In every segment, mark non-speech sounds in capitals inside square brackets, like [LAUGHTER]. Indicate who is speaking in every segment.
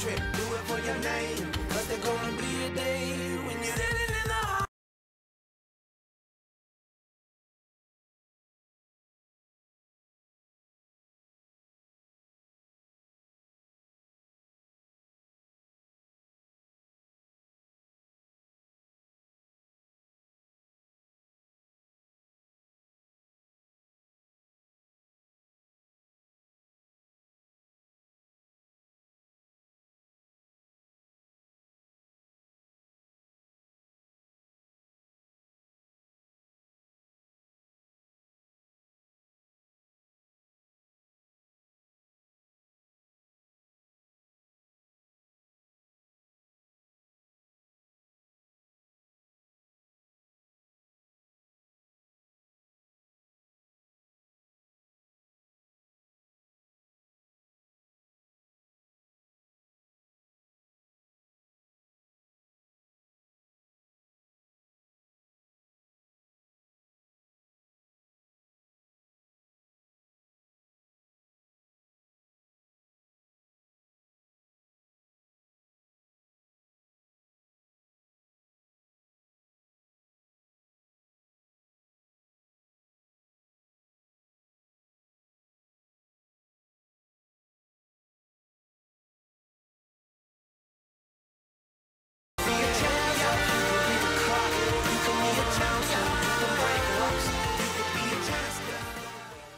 Speaker 1: trip,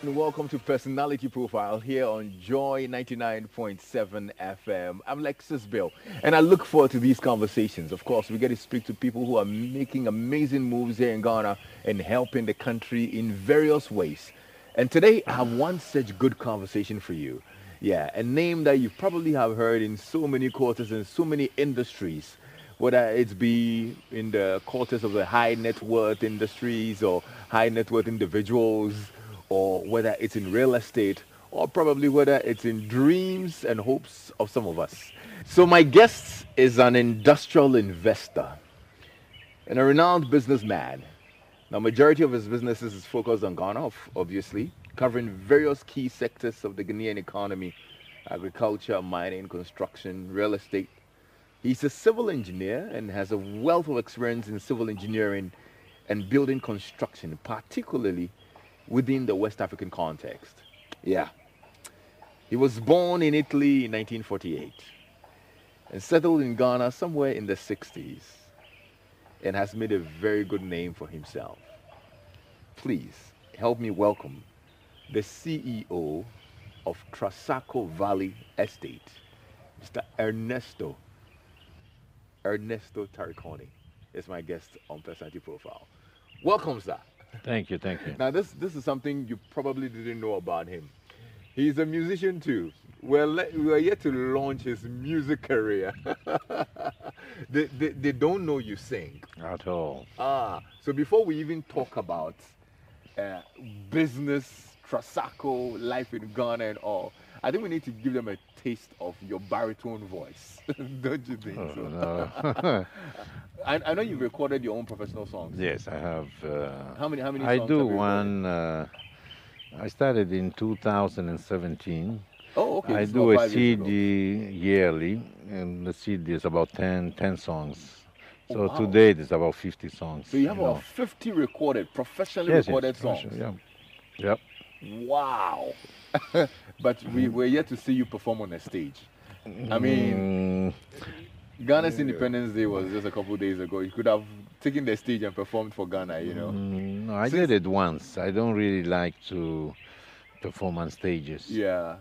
Speaker 2: And welcome to Personality Profile here on Joy 99.7 FM. I'm Lexis Bill, and I look forward to these conversations. Of course, we get to speak to people who are making amazing moves here in Ghana and helping the country in various ways. And today, I have one such good conversation for you. Yeah, a name that you probably have heard in so many quarters and so many industries whether it's be in the quarters of the high net worth industries or high net worth individuals or whether it's in real estate, or probably whether it's in dreams and hopes of some of us. So, my guest is an industrial investor and a renowned businessman. Now, majority of his businesses is focused on Ghana, obviously, covering various key sectors of the Ghanaian economy agriculture, mining, construction, real estate. He's a civil engineer and has a wealth of experience in civil engineering and building construction, particularly within the West African context. Yeah. He was born in Italy in 1948 and settled in Ghana somewhere in the 60s and has made a very good name for himself. Please help me welcome the CEO of Trasacco Valley Estate, Mr. Ernesto. Ernesto Taricone is my guest on Personality Profile. Welcome, sir.
Speaker 3: Thank you, thank you.
Speaker 2: Now, this this is something you probably didn't know about him. He's a musician too. We're, le- we're yet to launch his music career. [LAUGHS] they, they, they don't know you sing.
Speaker 3: At all.
Speaker 2: Ah, so before we even talk about uh, business, Trasacco, life in Ghana, and all, I think we need to give them a taste of your baritone voice. [LAUGHS] don't you think
Speaker 3: Oh,
Speaker 2: so?
Speaker 3: no. [LAUGHS]
Speaker 2: I, I know you've recorded your own professional songs.
Speaker 3: yes, I have. Uh,
Speaker 2: How many? How many?
Speaker 3: I do
Speaker 2: you
Speaker 3: one. Uh, I started in 2017.
Speaker 2: Oh, okay.
Speaker 3: I do a
Speaker 2: five years ago.
Speaker 3: CD yearly, and the CD is about 10, 10 songs.
Speaker 2: Oh,
Speaker 3: So
Speaker 2: wow.
Speaker 3: to date, it's about 50 songs.
Speaker 2: So you have
Speaker 3: know.
Speaker 2: about 50 recorded, professionally
Speaker 3: yes,
Speaker 2: recorded
Speaker 3: yes,
Speaker 2: songs.
Speaker 3: Yeah. Yep.
Speaker 2: Wow. [LAUGHS] but we, we're yet to see you perform on a stage. I mean,
Speaker 3: Mm,
Speaker 2: Ghana's Independence Day was just a couple days ago. You could have taken the stage and performed for Ghana, you know?
Speaker 3: mm, no, I
Speaker 2: Since-
Speaker 3: did it once. I don't really like to perform on stages.
Speaker 2: Yeah.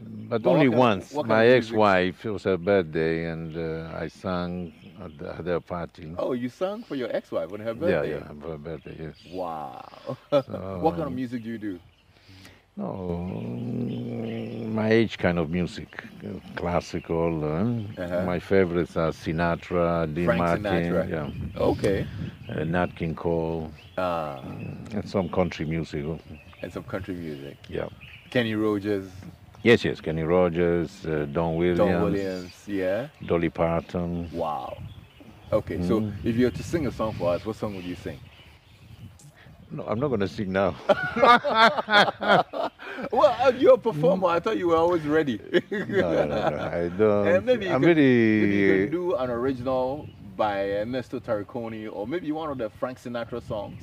Speaker 3: But
Speaker 2: But
Speaker 3: only
Speaker 2: what kind-
Speaker 3: once.
Speaker 2: what kind
Speaker 3: My ex-wife, it was her birthday, and uh, I sang at, the, at her party.
Speaker 2: Oh, you sang for your ex wife on her birthday?
Speaker 3: yeah, yeah, for her birthday, yes.
Speaker 2: Wow. [LAUGHS] what kind of music do you do?
Speaker 3: No, mm, my age kind of music, classical. Uh,
Speaker 2: Uh-huh.
Speaker 3: My favorites are Sinatra, Dean
Speaker 2: Frank
Speaker 3: Martin,
Speaker 2: Sinatra.
Speaker 3: yeah,
Speaker 2: Okay.
Speaker 3: uh, Nat King Cole,
Speaker 2: Ah,
Speaker 3: and some country music.
Speaker 2: and some country music.
Speaker 3: Yeah.
Speaker 2: Kenny Rogers,
Speaker 3: Yes, yes, Kenny Rogers, uh, Don Williams,
Speaker 2: Don Williams. Yeah.
Speaker 3: Dolly Parton.
Speaker 2: Wow. Okay, so
Speaker 3: Mm.
Speaker 2: if you were to sing a song for us, what song would you sing?
Speaker 3: No, I'm not going to sing now. [LAUGHS]
Speaker 2: well, uh, you're a performer. I thought you were always ready.
Speaker 3: no, no, no, I [LAUGHS] don't.
Speaker 2: And maybe you
Speaker 3: I'm
Speaker 2: could-
Speaker 3: really.
Speaker 2: Maybe you can do an original by Ernesto Taricone, or maybe one of the Frank Sinatra songs.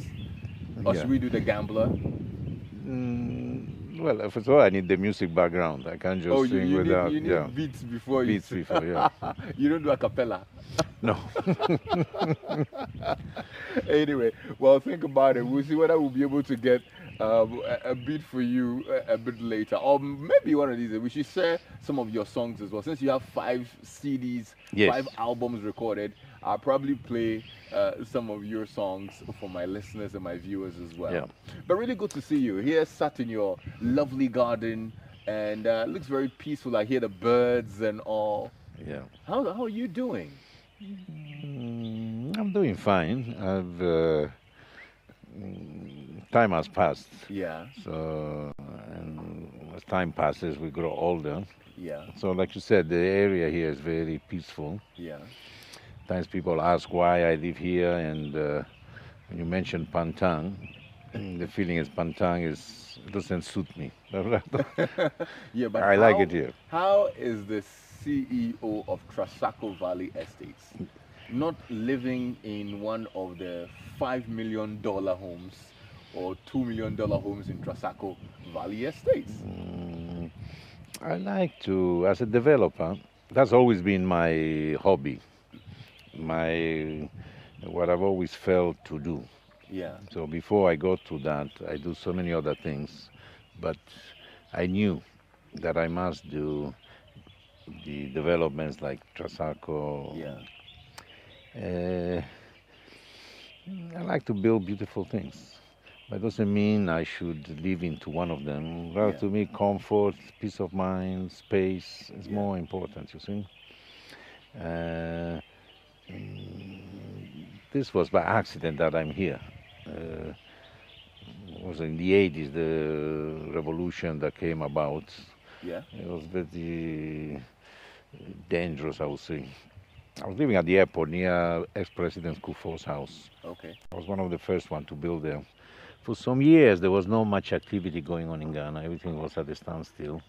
Speaker 2: Or
Speaker 3: Yeah.
Speaker 2: should we do the Gambler?
Speaker 3: Mm, well, first of all, I need the music background. I can't just
Speaker 2: oh,
Speaker 3: sing
Speaker 2: you
Speaker 3: without.
Speaker 2: need, you need
Speaker 3: yeah.
Speaker 2: beats before
Speaker 3: Beats
Speaker 2: you.
Speaker 3: before, yeah. [LAUGHS]
Speaker 2: you don't do a cappella.
Speaker 3: No. [LAUGHS]
Speaker 2: anyway, well, think about it. We'll see whether we'll be able to get um, a, a beat for you a, a bit later, or maybe one of these. We should share some of your songs as well. Since you have five CDs,
Speaker 3: Yes.
Speaker 2: five albums recorded, I'll probably play uh, some of your songs for my listeners and my viewers as well.
Speaker 3: Yeah.
Speaker 2: But really good to see you here, sat in your lovely garden, and uh, looks very peaceful. I hear the birds and all.
Speaker 3: yeah.
Speaker 2: How, how are you doing?
Speaker 3: Mm, I'm doing fine. I've. Uh, mm, time has passed.
Speaker 2: Yeah,
Speaker 3: So, and as time passes, we grow older.
Speaker 2: yeah,
Speaker 3: So, like you said, the area here is very peaceful.
Speaker 2: yeah.
Speaker 3: Times people ask why I live here, and uh, when you mention Pantang, [CLEARS THROAT] the feeling is Pantang is doesn't suit me. [LAUGHS]
Speaker 2: Yeah, but
Speaker 3: I like it here.
Speaker 2: How is the CEO of Trasacco Valley Estates not living in one of the five million dollar homes or two million dollar homes in Trasacco Valley Estates?
Speaker 3: Mm, I like to, as a developer, that's always been my hobby, my what I've always felt to do.
Speaker 2: Yeah,
Speaker 3: So before I go to that, I do so many other things, but I knew that I must do the developments like Trasacco.
Speaker 2: yeah,
Speaker 3: Uh, I like to build beautiful things. That doesn't mean I should live into one of them. Well,
Speaker 2: Yeah.
Speaker 3: to me, comfort, peace of mind, space is
Speaker 2: Yeah.
Speaker 3: more important, you see. Uh, this was by accident that I'm here. Uh, it was in the 80s, the revolution that came about.
Speaker 2: yeah.
Speaker 3: It was very dangerous, I would say. I was living at the airport near ex-President Kufuor's house.
Speaker 2: Okay,
Speaker 3: I was one of the first one to build there. For some years, there was not much activity going on in Ghana. Everything was at a standstill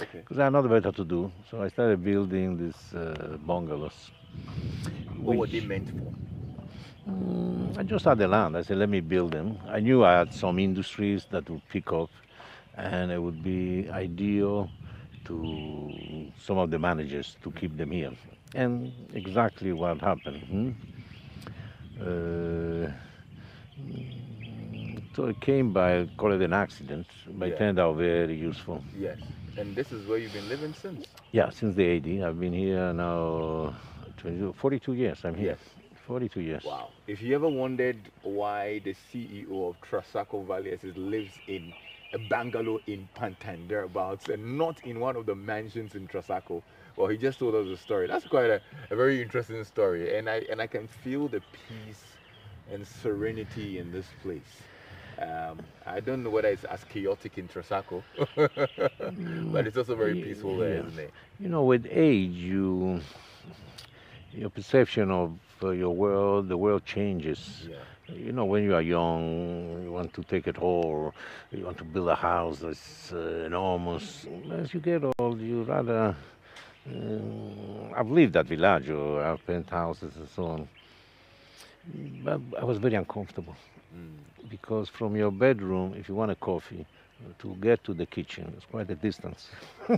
Speaker 2: okay,
Speaker 3: because I had nothing better to do. So I started building these uh, bungalows.
Speaker 2: What were they meant for?
Speaker 3: Mm, I just had the land. I said, let me build them. I knew I had some industries that would pick up, and it would be ideal to some of the managers to keep them here. And exactly what happened. hmm? Uh, so it came by, call it an accident, but
Speaker 2: Yeah.
Speaker 3: it turned out very useful.
Speaker 2: Yes, and this is where you've been living since.
Speaker 3: Yeah, since the 80, I've been here now 22, 42 years. I'm here.
Speaker 2: Yes.
Speaker 3: 42 years.
Speaker 2: Wow. If you ever wondered why the CEO of Trasacco Valley lives in a bungalow in Pantang thereabouts and not in one of the mansions in Trasacco, well, he just told us a story. That's quite a, a very interesting story, and I and I can feel the peace and serenity in this place. Um, I don't know whether it's as chaotic in Trasacco, [LAUGHS] but it's also very peaceful there,
Speaker 3: Yeah.
Speaker 2: isn't it?
Speaker 3: You know, with age, you your perception of uh, your world, the world changes.
Speaker 2: Yeah.
Speaker 3: You know, when you are young, you want to take it all. You want to build a house that's uh, enormous. As you get old, you rather. Uh, I've lived at Villaggio. I've penthouses and so on. But I was very uncomfortable
Speaker 2: Mm.
Speaker 3: because from your bedroom, if you want a coffee, to get to the kitchen, it's quite a distance. [LAUGHS]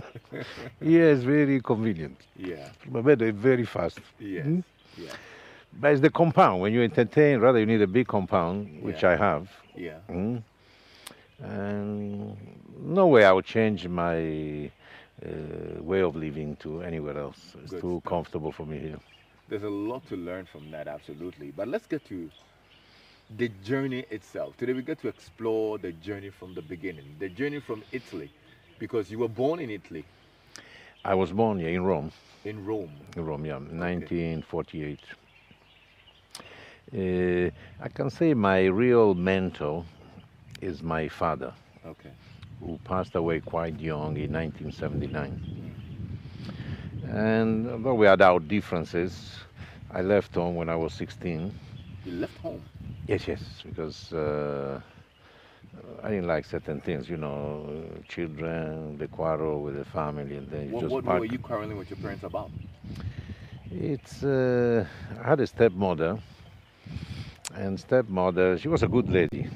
Speaker 3: yeah, it's very convenient.
Speaker 2: Yeah.
Speaker 3: From it's very fast.
Speaker 2: Yes.
Speaker 3: Mm.
Speaker 2: Yeah.
Speaker 3: But it's the compound. When you entertain, rather you need a big compound, which
Speaker 2: Yeah.
Speaker 3: I have.
Speaker 2: Yeah.
Speaker 3: Mm. And no way I would change my uh, way of living to anywhere else. It's
Speaker 2: Good
Speaker 3: too
Speaker 2: stuff.
Speaker 3: comfortable for me here.
Speaker 2: There's a lot to learn from that, absolutely. But let's get to the journey itself. Today we get to explore the journey from the beginning, the journey from Italy, because you were born in Italy,
Speaker 3: I was born here in Rome.
Speaker 2: in Rome.
Speaker 3: in Rome, yeah, 1948. Uh, I can say my real mentor is my father,
Speaker 2: Okay.
Speaker 3: who passed away quite young in 1979. And although we had our differences, I left home when I was 16.
Speaker 2: You left home.
Speaker 3: Yes, yes, because uh, I didn't like certain things, you know, children, the quarrel with the family, and then you
Speaker 2: What,
Speaker 3: just
Speaker 2: what
Speaker 3: pack.
Speaker 2: were you quarreling with your parents about?
Speaker 3: It's uh, I had a stepmother, and stepmother she was a good lady,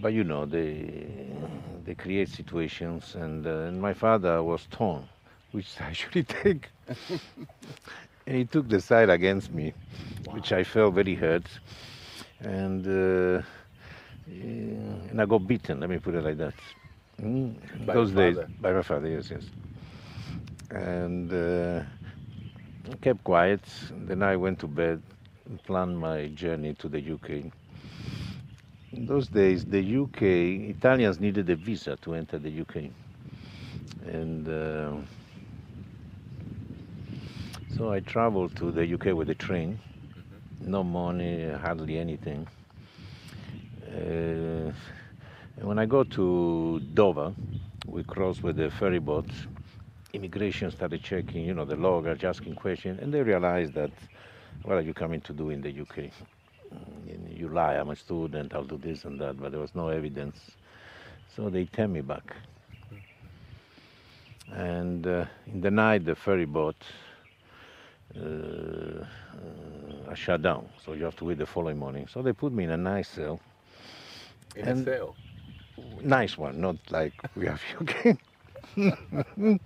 Speaker 3: but you know they they create situations, and, uh, and my father was torn, which [LAUGHS] I should take, [LAUGHS] and he took the side against me, which I felt very hurt, and uh, and I got beaten. Let me put it like that. Mm,
Speaker 2: By
Speaker 3: Those days by my father, yes, yes, and. Uh, kept quiet. Then I went to bed and planned my journey to the UK. In those days, the UK, Italians needed a visa to enter the UK. And uh, so I traveled to the UK with a train. No money, hardly anything. Uh, and when I go to Dover, we cross with the ferry boat immigration started checking, you know, the luggage, asking questions, and they realized that, what are you coming to do in the UK? Mm, You lie, I'm a student, I'll do this and that, but there was no evidence. So they turned me back. And uh, in the night, the ferry boat uh, uh, shut down, so you have to wait the following morning. So they put me in a nice cell,
Speaker 2: In
Speaker 3: And-
Speaker 2: a cell.
Speaker 3: nice one, not like we have UK. [LAUGHS]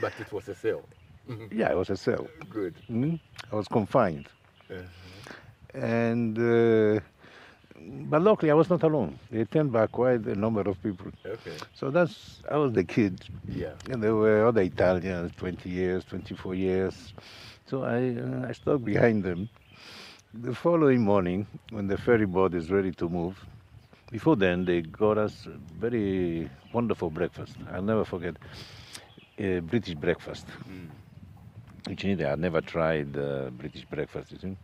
Speaker 2: But it was a cell. [LAUGHS]
Speaker 3: yeah, it was a cell.
Speaker 2: Good.
Speaker 3: Mm, I was confined.
Speaker 2: Uh,
Speaker 3: and uh, but luckily I was not alone. They turned back quite a number of people.
Speaker 2: okay.
Speaker 3: So that's I was the kid,
Speaker 2: Yeah.
Speaker 3: and there were other Italians, 20 years, 24 years. So I uh, I stuck behind them. The following morning, when the ferry boat is ready to move, before then they got us a very wonderful breakfast. I'll never forget a British breakfast
Speaker 2: Mm.
Speaker 3: which in India I'd never tried uh, British breakfast, you see.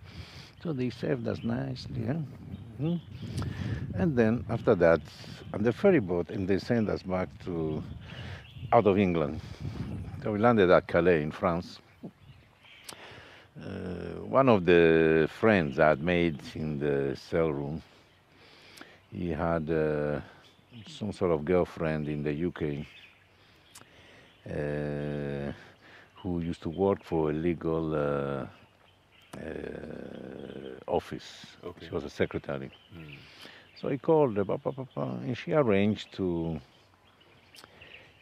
Speaker 3: So they served us nicely, yeah? Mhm. And then after that, on the ferry boat, and they sent us back to out of England. So we landed at Calais in France. Uh, one of the friends I had made in the cell room, he had uh, some sort of girlfriend in the UK. Uh, who used to work for a legal uh, uh, office.
Speaker 2: Okay.
Speaker 3: She was a secretary.
Speaker 2: Mm.
Speaker 3: So he called her, and she arranged to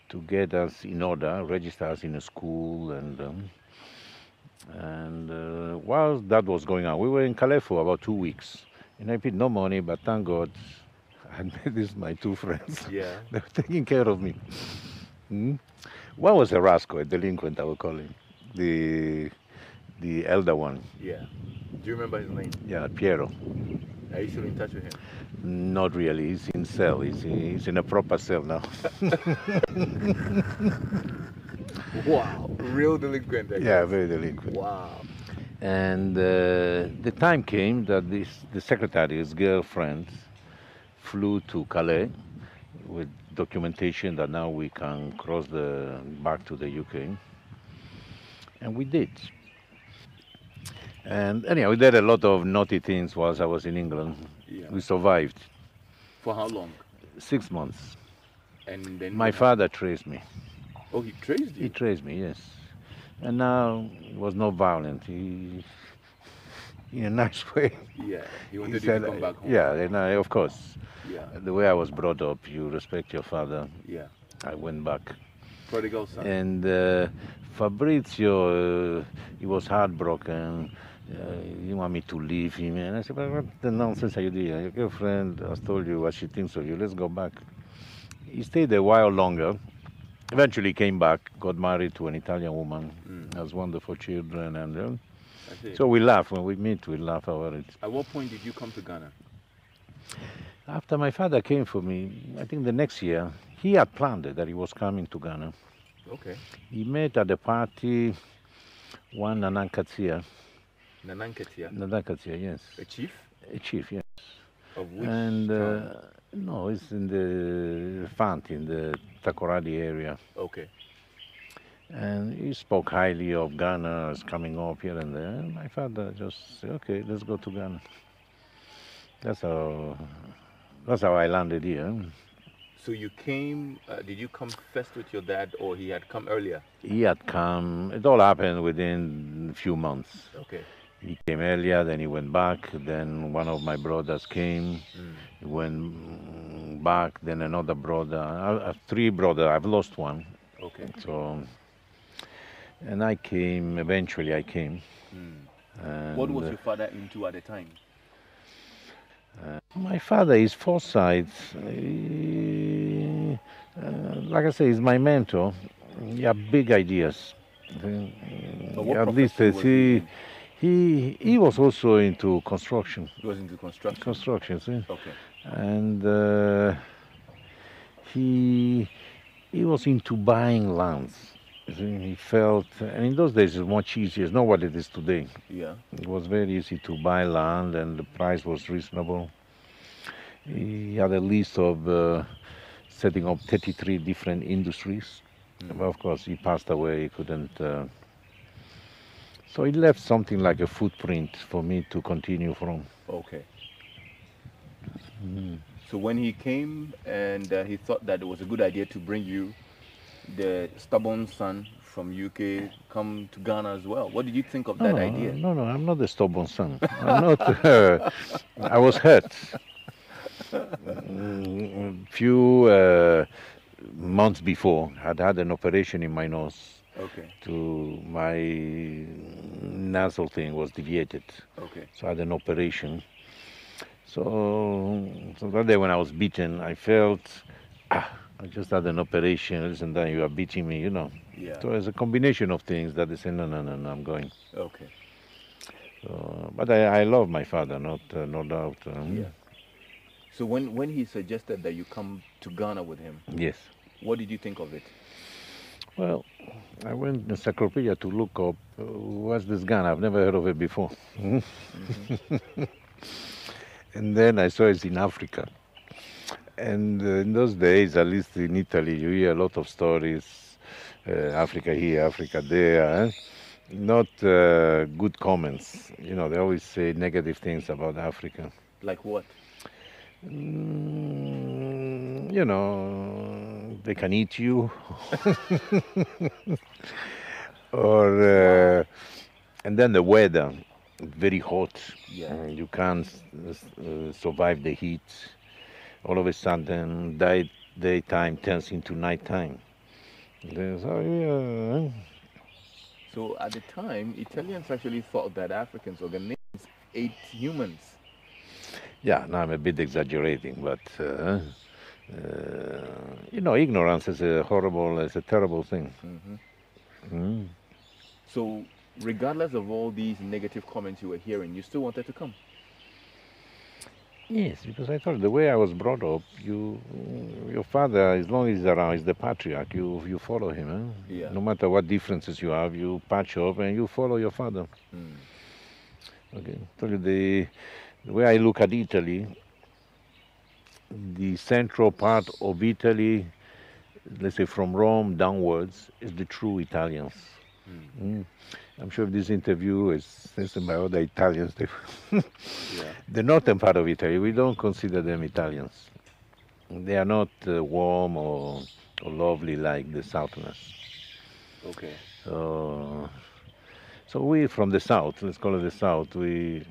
Speaker 3: to get us in order, register us in a school, and um, and uh, while that was going on, we were in Calais for about two weeks. And I paid no money, but thank God, [LAUGHS] I had made this my two friends.
Speaker 2: Yeah. [LAUGHS]
Speaker 3: They were taking care of me. Mm. One was a rascal, a delinquent, I would call him. The the elder one,
Speaker 2: Yeah. Do you remember his name?
Speaker 3: yeah, Piero.
Speaker 2: Are you still in touch with him?
Speaker 3: Not really. He's in cell. He's, he's in a proper cell now. [LAUGHS] [LAUGHS]
Speaker 2: Wow. Real delinquent. I
Speaker 3: yeah, very delinquent.
Speaker 2: Wow.
Speaker 3: And uh, the time came that this the secretary's girlfriend flew to Calais with documentation that now we can cross the back to the UK, and we did. And anyhow, we did a lot of naughty things whilst I was in England.
Speaker 2: Yeah.
Speaker 3: We survived
Speaker 2: For how long?
Speaker 3: six months.
Speaker 2: And then
Speaker 3: My father traced me.
Speaker 2: Oh, he traced
Speaker 3: me.
Speaker 2: He
Speaker 3: traced me, yes. And now he was not violent. He, in a [LAUGHS] nice way.
Speaker 2: yeah. He
Speaker 3: He
Speaker 2: wanted you
Speaker 3: said,
Speaker 2: to come back home.
Speaker 3: yeah, and I, of course,
Speaker 2: Yeah.
Speaker 3: the way I was brought up, you respect your father.
Speaker 2: Yeah.
Speaker 3: I went back.
Speaker 2: Prodigal son.
Speaker 3: And uh, Fabrizio, uh, he was heartbroken. Uh, he want me to leave him. And I said, but what the nonsense are you doing? Your girlfriend has told you what she thinks of you. Let's go back. He stayed a while longer. Eventually came back, got married to an Italian woman,
Speaker 2: Mm.
Speaker 3: has wonderful children. And uh, so we laugh. When we meet, we laugh about it.
Speaker 2: At what point did you come to Ghana?
Speaker 3: After my father came for me, I think the next year, he had planned that he was coming to Ghana.
Speaker 2: Okay.
Speaker 3: He met at the party one Nanankatia.
Speaker 2: Nananketia.
Speaker 3: Nanankatia, yes.
Speaker 2: A chief?
Speaker 3: A chief, yes.
Speaker 2: Of which
Speaker 3: and uh, no, it's in the Fant, in the Takoradi area.
Speaker 2: Okay.
Speaker 3: And he spoke highly of Ghana as coming up here and there. And my father just said, okay, let's go to Ghana. That's how That's how I landed here.
Speaker 2: So you came, uh, did you come first with your dad or he had come earlier?
Speaker 3: He had come, it all happened within a few months.
Speaker 2: Okay.
Speaker 3: He came earlier, then he went back, then one of my brothers came,
Speaker 2: Mm.
Speaker 3: went back, then another brother. I, I have three brothers, I've lost one.
Speaker 2: Okay.
Speaker 3: So, and I came, eventually I came.
Speaker 2: Mm. What was
Speaker 3: uh,
Speaker 2: your father into at the time?
Speaker 3: My father is foresight. He, uh, like I say, he's my mentor. He had big ideas. At least uh, he,
Speaker 2: he
Speaker 3: he was also into construction.
Speaker 2: He was into construction.
Speaker 3: Construction, see?
Speaker 2: Okay.
Speaker 3: and uh, he he was into buying lands. He felt, and in those days it was much easier. It's not what it is today.
Speaker 2: Yeah.
Speaker 3: It was very easy to buy land, and the price was reasonable. He had a list of uh, setting up 33 different industries.
Speaker 2: Mm.
Speaker 3: But of course, he passed away. He couldn't. Uh, so he left something like a footprint for me to continue from.
Speaker 2: Okay. So when he came and uh, he thought that it was a good idea to bring you, the stubborn son from UK, come to Ghana as well. What did you think of
Speaker 3: No,
Speaker 2: that
Speaker 3: no,
Speaker 2: idea?
Speaker 3: no, no, I'm not a stubborn son. I'm not. [LAUGHS] Uh, I was hurt. Mm, few uh, months before, I'd had an operation in my nose.
Speaker 2: Okay.
Speaker 3: To my nasal thing was deviated,
Speaker 2: Okay.
Speaker 3: so I had an operation. So, so that day when I was beaten, I felt, ah, I just had an operation. Listen, then you are beating me, you know.
Speaker 2: Yeah.
Speaker 3: So it's a combination of things that they say, no, no, no, no, I'm going.
Speaker 2: Okay.
Speaker 3: So, but I, I love my father, not uh, no doubt. um,
Speaker 2: Yeah. So when when he suggested that you come to Ghana with him,
Speaker 3: Yes.
Speaker 2: what did you think of it?
Speaker 3: Well, I went in encyclopedia to look up uh, what's this gun. I've never heard of it before. [LAUGHS] and then I saw it's in Africa. And uh, in those days, at least in Italy, you hear a lot of stories uh, Africa here, Africa there. eh? Not uh, good comments. You know, they always say negative things about Africa.
Speaker 2: Like what?
Speaker 3: Mm, you know, they can eat you. [LAUGHS] or, uh, and then the weather, very hot.
Speaker 2: Yeah.
Speaker 3: Uh, you can't uh, survive the heat. All of a sudden, day, daytime turns into nighttime. There's, oh, yeah.
Speaker 2: So at the time, Italians actually thought that Africans or Ghanaians ate humans.
Speaker 3: Yeah, now I'm a bit exaggerating, but uh, you know, ignorance is a horrible, is a terrible thing.
Speaker 2: hmm
Speaker 3: Mm.
Speaker 2: So regardless of all these negative comments you were hearing, you still wanted to come.
Speaker 3: Yes, because I thought the way I was brought up, you, your father, as long as he's around, is the patriarch. You, you follow him. Eh?
Speaker 2: Yeah.
Speaker 3: No matter what differences you have, you patch up and you follow your father.
Speaker 2: Mm.
Speaker 3: Okay. Tell you the, the way I look at Italy, the central part of Italy, let's say from Rome downwards, is the true Italians. Mm. I'm sure this interview is listened by other Italians, [LAUGHS]
Speaker 2: Yeah.
Speaker 3: the northern part of Italy, we don't consider them Italians. They are not uh, warm or, or lovely like the southerners.
Speaker 2: Okay.
Speaker 3: So, so we from the south, let's call it the south, we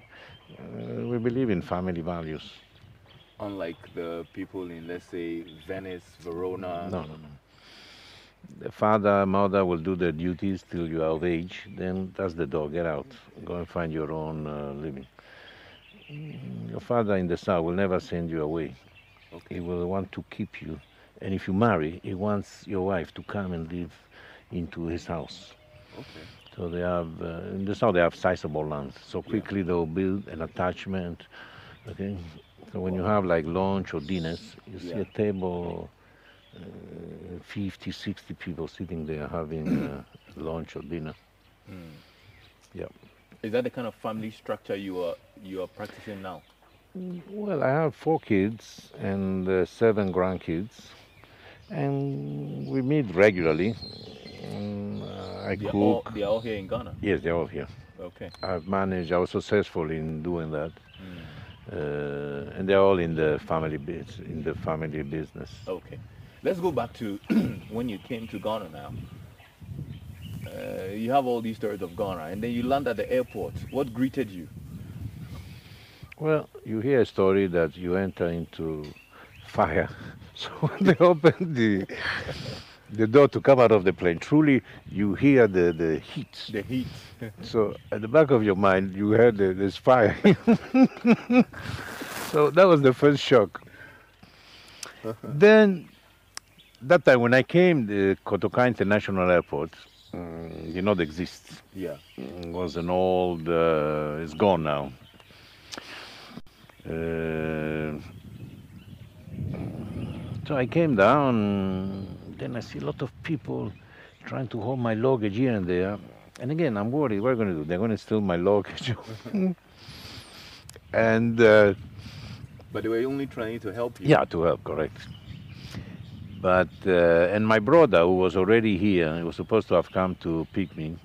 Speaker 3: uh, we believe in family values.
Speaker 2: Unlike the people in, let's say, Venice, Verona.
Speaker 3: No, no, no. The father, mother will do their duties till you are of age. Then that's the door. Get out. Go and find your own uh, living. Mm, Your father in the south will never send you away. He will want to keep you. And if you marry, he wants your wife to come and live into his house.
Speaker 2: Okay.
Speaker 3: So they have uh, in the south they have sizable lands. So
Speaker 2: Yeah.
Speaker 3: quickly they'll build an attachment. Okay. So when you have like lunch or dinners, you see
Speaker 2: Yeah.
Speaker 3: a table, uh, 50, 60 people sitting there having uh, lunch or dinner.
Speaker 2: Mm.
Speaker 3: Yeah.
Speaker 2: Is that the kind of family structure you are you are practicing now?
Speaker 3: Well, I have four kids and uh, seven grandkids, and we meet regularly. Uh, I
Speaker 2: They are all
Speaker 3: cook.
Speaker 2: they are all here in Ghana.
Speaker 3: Yes, they're all here.
Speaker 2: Okay.
Speaker 3: I've managed. I was successful in doing that.
Speaker 2: Mm.
Speaker 3: Uh, and they're all in the family bus in the family business.
Speaker 2: Okay. Let's go back to [CLEARS THROAT] when you came to Ghana now. Uh, you have all these stories of Ghana, and then you land at the airport. What greeted you?
Speaker 3: Well, you hear a story that you enter into fire. [LAUGHS] So when they open the the door to come out of the plane, truly you hear the, the heat.
Speaker 2: The heat. [LAUGHS]
Speaker 3: So at the back of your mind, you heard the, there's fire. [LAUGHS] so that was the first shock. then that time when I came, the Kotoka International Airport mm, did not exist.
Speaker 2: Yeah.
Speaker 3: It was an old, uh, it's gone now. Uh, so I came down, then I see a lot of people trying to hold my luggage here and there. And again, I'm worried, what are they going to do? They're going to steal my luggage. [LAUGHS] and uh,
Speaker 2: But they were only trying to help you.
Speaker 3: yeah, to help, correct. But, uh, and my brother, who was already here, he was supposed to have come to pick me,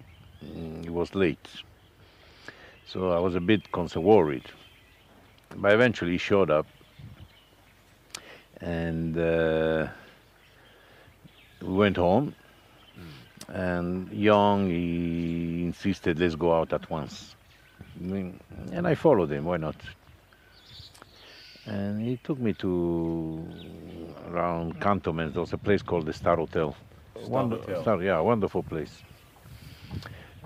Speaker 3: mm, he was late. So I was a bit concerned, worried. But eventually he showed up. And uh, we went home. And Young, he insisted, let's go out at once. And I followed him, why not? And he took me to around cantonments. There was a place called the Star Hotel.
Speaker 2: Star Hotel.
Speaker 3: Star, yeah, wonderful place.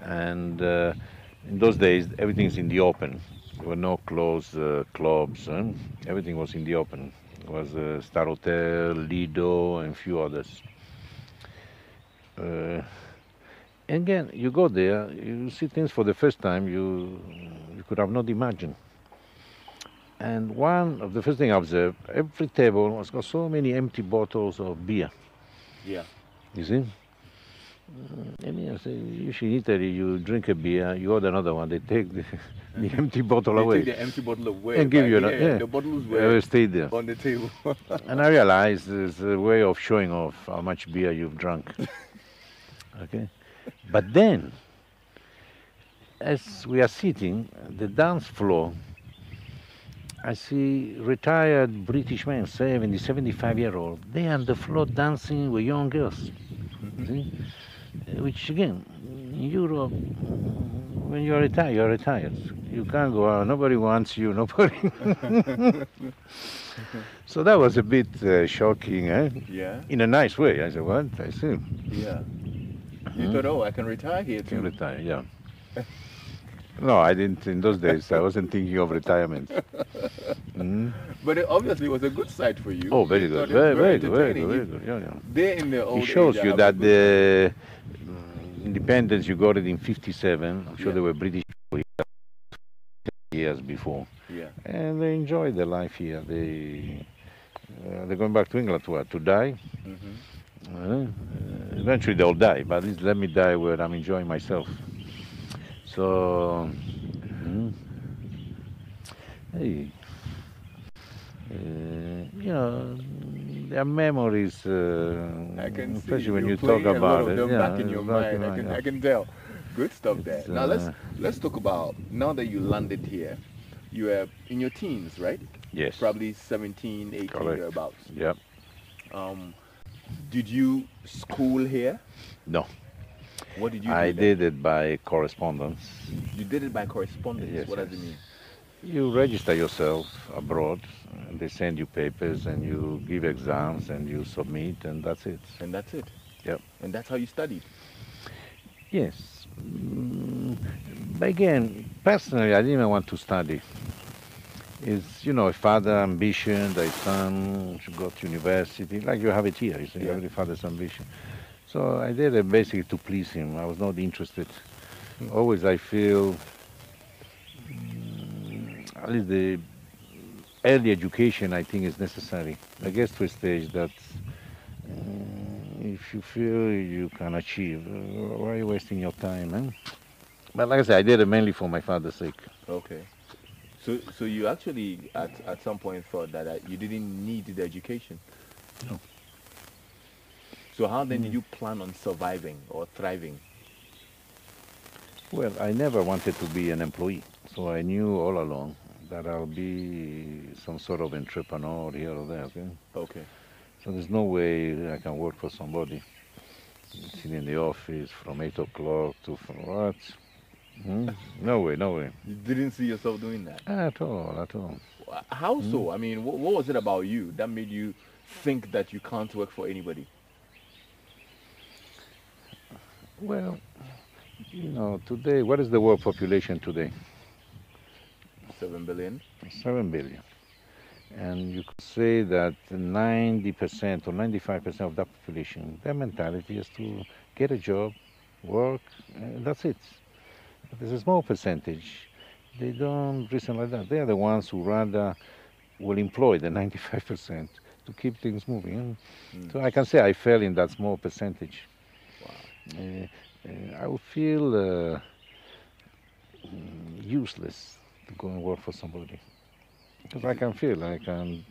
Speaker 3: And uh, in those days, everything's in the open. There were no closed uh, clubs. Huh? Everything was in the open. It was uh, Star Hotel, Lido, and a few others. Uh, and again, you go there, you see things for the first time you you could have not imagined. And one of the first thing I observed, every table has got so many empty bottles of beer.
Speaker 2: Yeah.
Speaker 3: You see? Mm, And I say, usually in Italy, you drink a beer, you order another one, they take the, [LAUGHS] the empty bottle [LAUGHS]
Speaker 2: They
Speaker 3: away
Speaker 2: take the empty bottle away.
Speaker 3: and give you another. Yeah,
Speaker 2: The bottles were
Speaker 3: stay there.
Speaker 2: on the table. [LAUGHS]
Speaker 3: And I realized there's a way of showing off how much beer you've drunk. Okay? But then, as we are sitting, the dance floor, I see retired British men, 70, 75 year old, they are on the floor dancing with young girls. See? Which again, in Europe, when you're retired, you're retired. You can't go out, nobody wants you, nobody. [LAUGHS] so that was a bit uh, shocking, eh?
Speaker 2: yeah.
Speaker 3: in a nice way. I said, what? I see.
Speaker 2: Yeah. You thought, oh, I can retire here
Speaker 3: Can retire, yeah. [LAUGHS] No, I didn't. In those days, I wasn't thinking of retirement. [LAUGHS] Mhm.
Speaker 2: But it obviously was a good sight for you.
Speaker 3: Oh, very good. Very, very good. Very good. Very good. Yeah, yeah.
Speaker 2: They in the old
Speaker 3: It shows
Speaker 2: age
Speaker 3: you that the mm, independence you got it in '57. I'm sure
Speaker 2: Yeah.
Speaker 3: there were British years before,
Speaker 2: Yeah.
Speaker 3: and they enjoyed their life here. They uh, they're going back to England to what? To die.
Speaker 2: Mhm.
Speaker 3: Uh, eventually they'll die, but at least let me die where I'm enjoying myself. So, mm, hey, uh, you know, their memories, uh,
Speaker 2: I can see
Speaker 3: especially when you talk
Speaker 2: playing a lot
Speaker 3: about it.
Speaker 2: them
Speaker 3: yeah,
Speaker 2: back in your mind.
Speaker 3: in
Speaker 2: I can,
Speaker 3: yeah.
Speaker 2: I can tell. Good stuff there.
Speaker 3: It's,
Speaker 2: now let's
Speaker 3: uh,
Speaker 2: let's talk about now that you landed here. You were in your teens, right?
Speaker 3: Yes.
Speaker 2: Probably 17, 18
Speaker 3: Correct.
Speaker 2: thereabouts.
Speaker 3: Yep.
Speaker 2: Um, did you school here?
Speaker 3: No,
Speaker 2: What did you
Speaker 3: I
Speaker 2: do then?
Speaker 3: did it by correspondence.
Speaker 2: You did it by correspondence.
Speaker 3: Yes,
Speaker 2: what does it mean?
Speaker 3: You register yourself abroad, and they send you papers, and you give exams, and you submit, and that's it.
Speaker 2: And that's it.
Speaker 3: Yep.
Speaker 2: And that's how you studied.
Speaker 3: Yes. Mm, but again, personally, I didn't even want to study. It's, you know, a father ambition, that his son should go to university, like you have it here, you see,
Speaker 2: Yeah.
Speaker 3: every father's ambition. So I did it basically to please him. I was not interested. Always I feel, mm, at least the early education I think is necessary. I guess to a stage that mm, if you feel you can achieve, uh, why are you wasting your time? Eh? But like I said, I did it mainly for my father's sake.
Speaker 2: Okay. So, so you actually at, at some point thought that uh, you didn't need the education.
Speaker 3: No.
Speaker 2: So how then did you plan on surviving or thriving?
Speaker 3: Well, I never wanted to be an employee, so I knew all along that I'll be some sort of entrepreneur here or there. Okay?
Speaker 2: Okay.
Speaker 3: So there's no way I can work for somebody. Sitting in the office from 8 o'clock to from what? Hmm? No way, no way.
Speaker 2: You didn't see yourself doing that.
Speaker 3: At all, at all.
Speaker 2: How so? I mean, what, what was it about you that made you think that you can't work for anybody?
Speaker 3: Well, you know, today, what is the world population today?
Speaker 2: Seven billion.
Speaker 3: 7 billion. And you could say that 90% or 95% of that population, their mentality is to get a job, work, and that's it. There's a small percentage, they don't reason like that. They're the ones who rather will employ the [LAUGHS] 95% to keep things moving.
Speaker 2: Mm.
Speaker 3: So I can say I fell in that small percentage.
Speaker 2: Wow.
Speaker 3: Uh, uh, I would feel uh, mm, useless to go and work for somebody because I can feel I can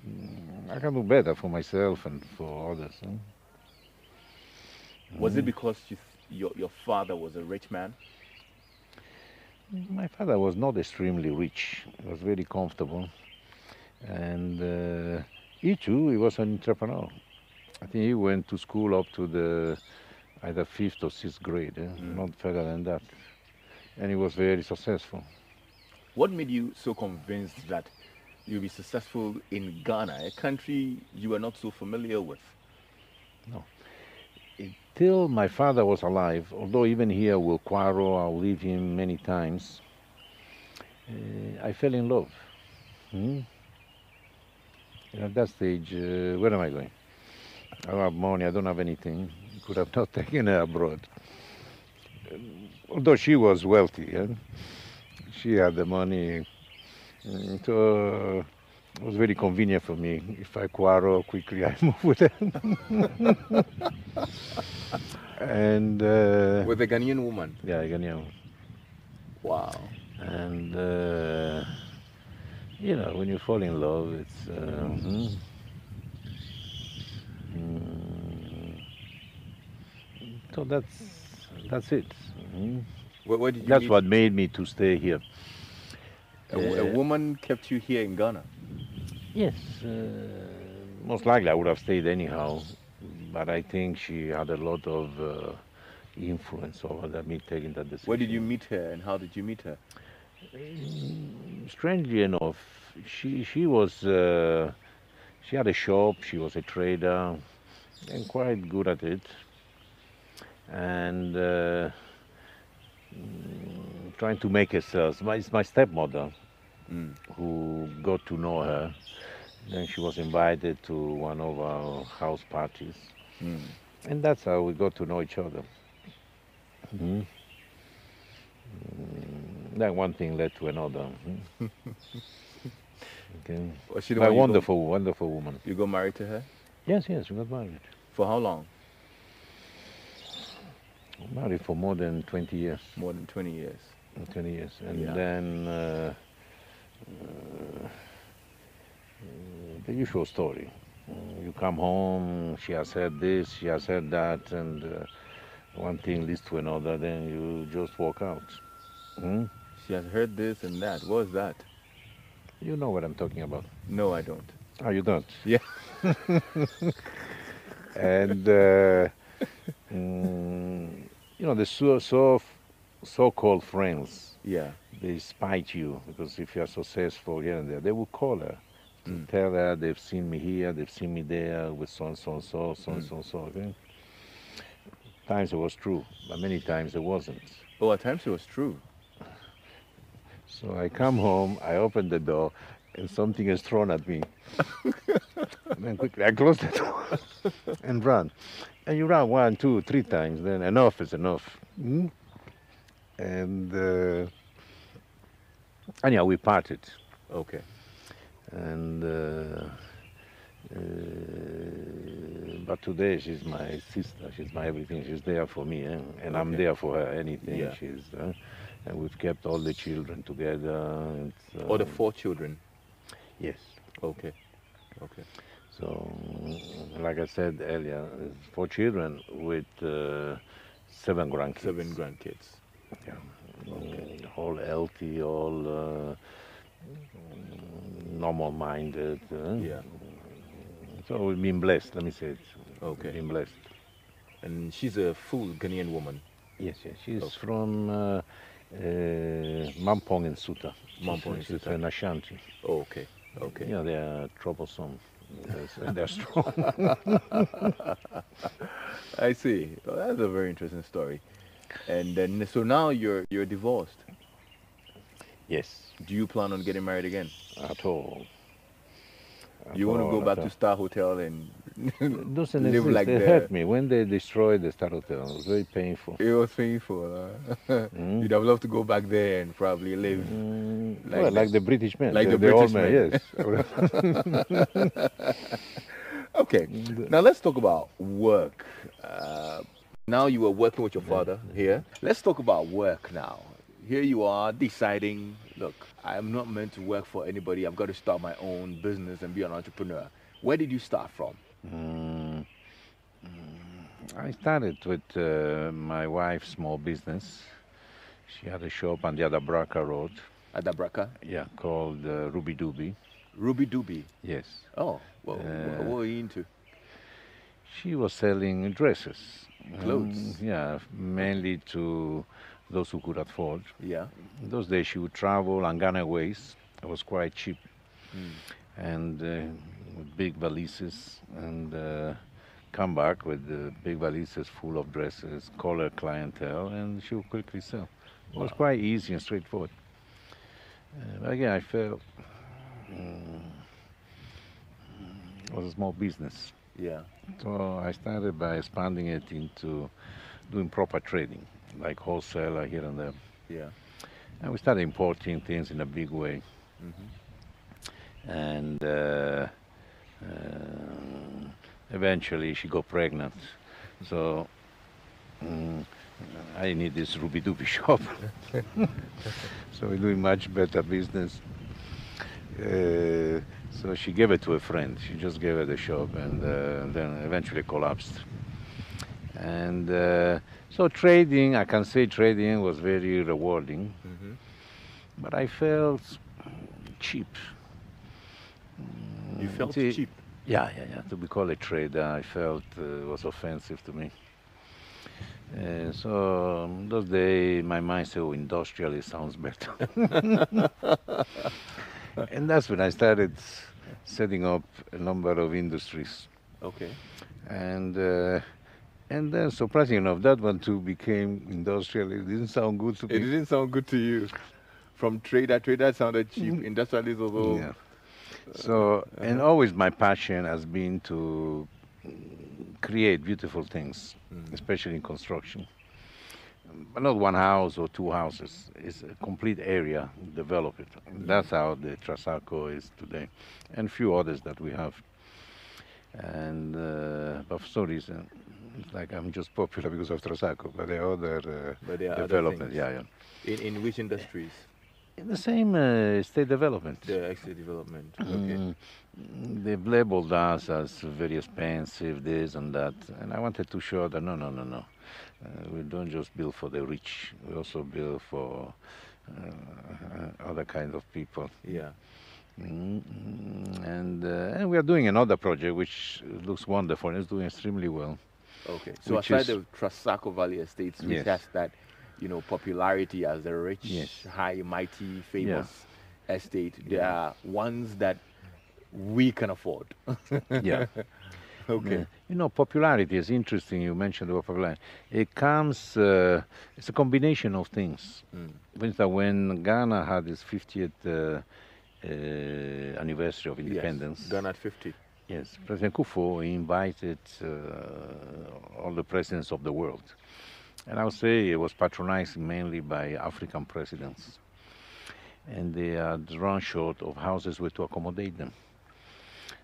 Speaker 3: I can do better for myself and for others. huh?
Speaker 2: Was it
Speaker 3: Mm.
Speaker 2: because you, your your father was a rich man?
Speaker 3: My father was not extremely rich. He was very comfortable, and uh, he too he was an entrepreneur. I think he went to school up to the either fifth or sixth grade, eh?
Speaker 2: Mm.
Speaker 3: not further than that, and he was very successful.
Speaker 2: What made you so convinced that you'll be successful in Ghana, a country you were not so familiar with?
Speaker 3: Till my father was alive, although even here we'll quarrel, I'll leave him many times, uh, I fell in love. Hmm? At that stage, uh, where am I going? I don't have money, I don't have anything. Could have [LAUGHS] not taken her abroad. Um, Although she was wealthy, eh? she had the money, mm, so it was very convenient for me. If I quarrel quickly, I [LAUGHS] move with her. and uh,
Speaker 2: With a Ghanaian woman.
Speaker 3: yeah, can, you
Speaker 2: Wow.
Speaker 3: and uh, you know, when you fall in love, it's uh, hmm. Mm. so that's that's it. hmm.
Speaker 2: Where did you
Speaker 3: That's what made me to stay here.
Speaker 2: a, a woman kept you here in Ghana.
Speaker 3: Yes, uh, most likely I would have stayed anyhow, but I think she had a lot of uh, influence over that me taking that decision.
Speaker 2: Where did you meet her and how did you meet her?
Speaker 3: Mm, Strangely enough, she she was uh, she had a shop. She was a trader, and quite good at it. And uh, mm, trying to make herself. My, it's my stepmother
Speaker 2: Mm.
Speaker 3: who got to know her. Then she was invited to one of our house parties,
Speaker 2: Mm.
Speaker 3: and that's how we got to know each other. Mhm. Mm, Then one thing led to another. mhm. [LAUGHS] okay.
Speaker 2: Was she the
Speaker 3: My
Speaker 2: one got-
Speaker 3: wonderful, wonderful woman.
Speaker 2: You got married to her?
Speaker 3: Yes, yes, we got married.
Speaker 2: For how long?
Speaker 3: Married for more than 20 years.
Speaker 2: More than 20 years.
Speaker 3: 20 years. And
Speaker 2: Yeah.
Speaker 3: then uh, uh, the usual story. You come home, she has said this, she has said that, and uh, one thing leads to another, then you just walk out. Hmm?
Speaker 2: She has heard this and that. What was that?
Speaker 3: You know what I'm talking about.
Speaker 2: No, I don't.
Speaker 3: Oh, you don't?
Speaker 2: Yeah. [LAUGHS]
Speaker 3: and uh, mm, you know the so, so so-called friends
Speaker 2: Yeah.
Speaker 3: they spite you because if you are successful here and there they will call her
Speaker 2: Mm.
Speaker 3: tell her they've seen me here they've seen me there with so and so and so so and
Speaker 2: Mm.
Speaker 3: so and so okay times it was true but many times it wasn't
Speaker 2: Oh, at times it was true.
Speaker 3: so i come home i open the door and something is thrown at me and [LAUGHS] then quickly i close the door [LAUGHS] and run and you run one two three times then enough is enough Mm? and uh, anyhow we parted
Speaker 2: Okay.
Speaker 3: And uh, uh, but today she's my sister she's my everything she's there for me eh? and i'm there for her anything
Speaker 2: Yeah.
Speaker 3: she's uh, and we've kept all the children together it's,
Speaker 2: Or the
Speaker 3: um,
Speaker 2: four children.
Speaker 3: yes
Speaker 2: Okay. Okay.
Speaker 3: so like i said earlier four children with uh, seven grandkids
Speaker 2: Seven grandkids.
Speaker 3: yeah. Mm, all healthy all uh, normal-minded. Uh,
Speaker 2: Yeah.
Speaker 3: So we've been blessed. Let me say it.
Speaker 2: Okay.
Speaker 3: Been blessed.
Speaker 2: And she's a full Ghanaian woman.
Speaker 3: Yes, yes. She's
Speaker 2: Okay.
Speaker 3: from uh, uh, Mampong and Nsuta.
Speaker 2: Mampong and Nsuta.
Speaker 3: an Ashanti.
Speaker 2: Oh, okay. Okay.
Speaker 3: Yeah, they are troublesome. [LAUGHS] And they're strong. [LAUGHS]
Speaker 2: I see. Well, that's a very interesting story. And then, so now you're you're divorced.
Speaker 3: Yes,
Speaker 2: Do you plan on getting married again?
Speaker 3: at all.
Speaker 2: you want to go back
Speaker 3: at
Speaker 2: to Star Hotel and. [LAUGHS] [LAUGHS] Live
Speaker 3: exist.
Speaker 2: like
Speaker 3: they
Speaker 2: the-
Speaker 3: hurt me when they destroyed the Star Hotel. It was very painful.
Speaker 2: it was painful. huh? [LAUGHS]
Speaker 3: Mm.
Speaker 2: You'd have loved to go back there and probably live.
Speaker 3: Mm,
Speaker 2: Like
Speaker 3: well, like the British men.
Speaker 2: Like the
Speaker 3: all
Speaker 2: British
Speaker 3: men. Yes.
Speaker 2: Okay. Now let's talk about work. Uh, now you are working with your father here. Let's talk about work now. Here you are deciding, look, I'm not meant to work for anybody. I've got to start my own business and be an entrepreneur. Where did you start from?
Speaker 3: Mm, mm, I started with uh, my wife's small business. She had a shop on the Adabraka Road,
Speaker 2: At Dabraka?
Speaker 3: yeah, called uh, Ruby Dooby.
Speaker 2: Ruby Dooby.
Speaker 3: Yes.
Speaker 2: Oh, well,
Speaker 3: Uh,
Speaker 2: what were you into?
Speaker 3: She was selling dresses.
Speaker 2: Clothes?
Speaker 3: Mm, yeah, mainly to those who could afford.
Speaker 2: Yeah.
Speaker 3: In those days, she would travel on Ghana Ways. It was quite cheap.
Speaker 2: Mm.
Speaker 3: And uh, with big valises and uh, come back with the big valises full of dresses, call her clientele, and she would quickly sell. It was quite easy and straightforward. Uh, but again, I felt mm, it was a small business.
Speaker 2: Yeah.
Speaker 3: So I started by expanding it into doing proper trading, like wholesaler here and there.
Speaker 2: Yeah.
Speaker 3: And we started importing things in a big way.
Speaker 2: hmm
Speaker 3: And uh, uh, eventually she got pregnant. So mm, I need this Ruby Dooby [LAUGHS] shop. [LAUGHS] so we're doing much better business. Uh, so she gave it to a friend. She just gave her the shop and uh, then eventually collapsed. And uh, so trading, I can say trading was very rewarding,
Speaker 2: hmm
Speaker 3: but I felt cheap.
Speaker 2: You
Speaker 3: Mm,
Speaker 2: felt
Speaker 3: see,
Speaker 2: cheap.
Speaker 3: Yeah, yeah, yeah. To be called a trader, I felt uh, was offensive to me. Uh, so um, those days, my mind said, "Oh, industrialist sounds better," [LAUGHS] and that's when I started setting up a number of industries.
Speaker 2: Okay.
Speaker 3: And uh, and then, surprisingly enough, that one too became industrial. It didn't sound good to
Speaker 2: It
Speaker 3: me.
Speaker 2: didn't sound good to you. From trader, trader sounded cheap.
Speaker 3: Mhm.
Speaker 2: Industrialist also.
Speaker 3: Yeah. So, and always my passion has been to mm, create beautiful things,
Speaker 2: Mm.
Speaker 3: especially in construction. But not one house or two houses. It's a complete area, develop it. That's how the Trasacco is today, and few others that we have. And uh, but for some reason, like I'm just popular because of Trasacco, but there are other uh,
Speaker 2: there are other
Speaker 3: development.
Speaker 2: things.
Speaker 3: Yeah, yeah.
Speaker 2: In, in which industries?
Speaker 3: In the same uh, state development.
Speaker 2: The extra development. Okay.
Speaker 3: Mm, they've labeled us as very expensive, this and that. And I wanted to show that no, no, no, no. Uh, we don't just build for the rich, we also build for uh, other kind of people.
Speaker 2: Yeah.
Speaker 3: Mm, mm, and, uh, and we are doing another project which looks wonderful and is doing extremely well.
Speaker 2: Okay. So aside
Speaker 3: is-
Speaker 2: the Trasacco Valley Estates, which
Speaker 3: Yes.
Speaker 2: has that, you know, popularity as a rich,
Speaker 3: Yes.
Speaker 2: high, mighty, famous estate, there are ones that we can afford. [LAUGHS]
Speaker 3: Yeah. [LAUGHS]
Speaker 2: okay.
Speaker 3: Yeah. You know, popularity is interesting. You mentioned the word popularity. It comes, uh, it's a combination of things.
Speaker 2: Mm.
Speaker 3: For instance, when Ghana had its 50th uh, uh, anniversary of independence,
Speaker 2: Yes. Ghana at 50.
Speaker 3: Yes, President Kufuor invited uh, all the presidents of the world. And I would say it was patronized mainly by African presidents. And they had run short of houses where to accommodate them.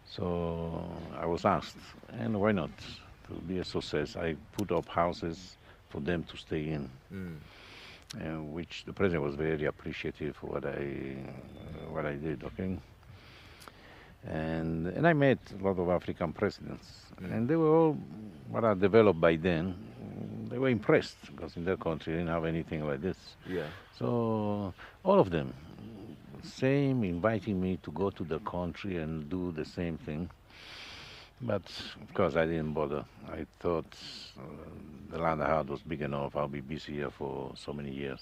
Speaker 3: So I was asked, and why not? To be a success, I put up houses for them to stay in
Speaker 2: Mm.
Speaker 3: uh, which the president was very appreciative for what I uh, what I did. Okay, and and I met a lot of African presidents, and they were all what I developed by then. They were impressed because in their country they didn't have anything like this.
Speaker 2: Yeah.
Speaker 3: So all of them same, inviting me to go to the country and do the same thing. But of course, I didn't bother. I thought uh, the land I had was big enough. I'll be busy here for so many years.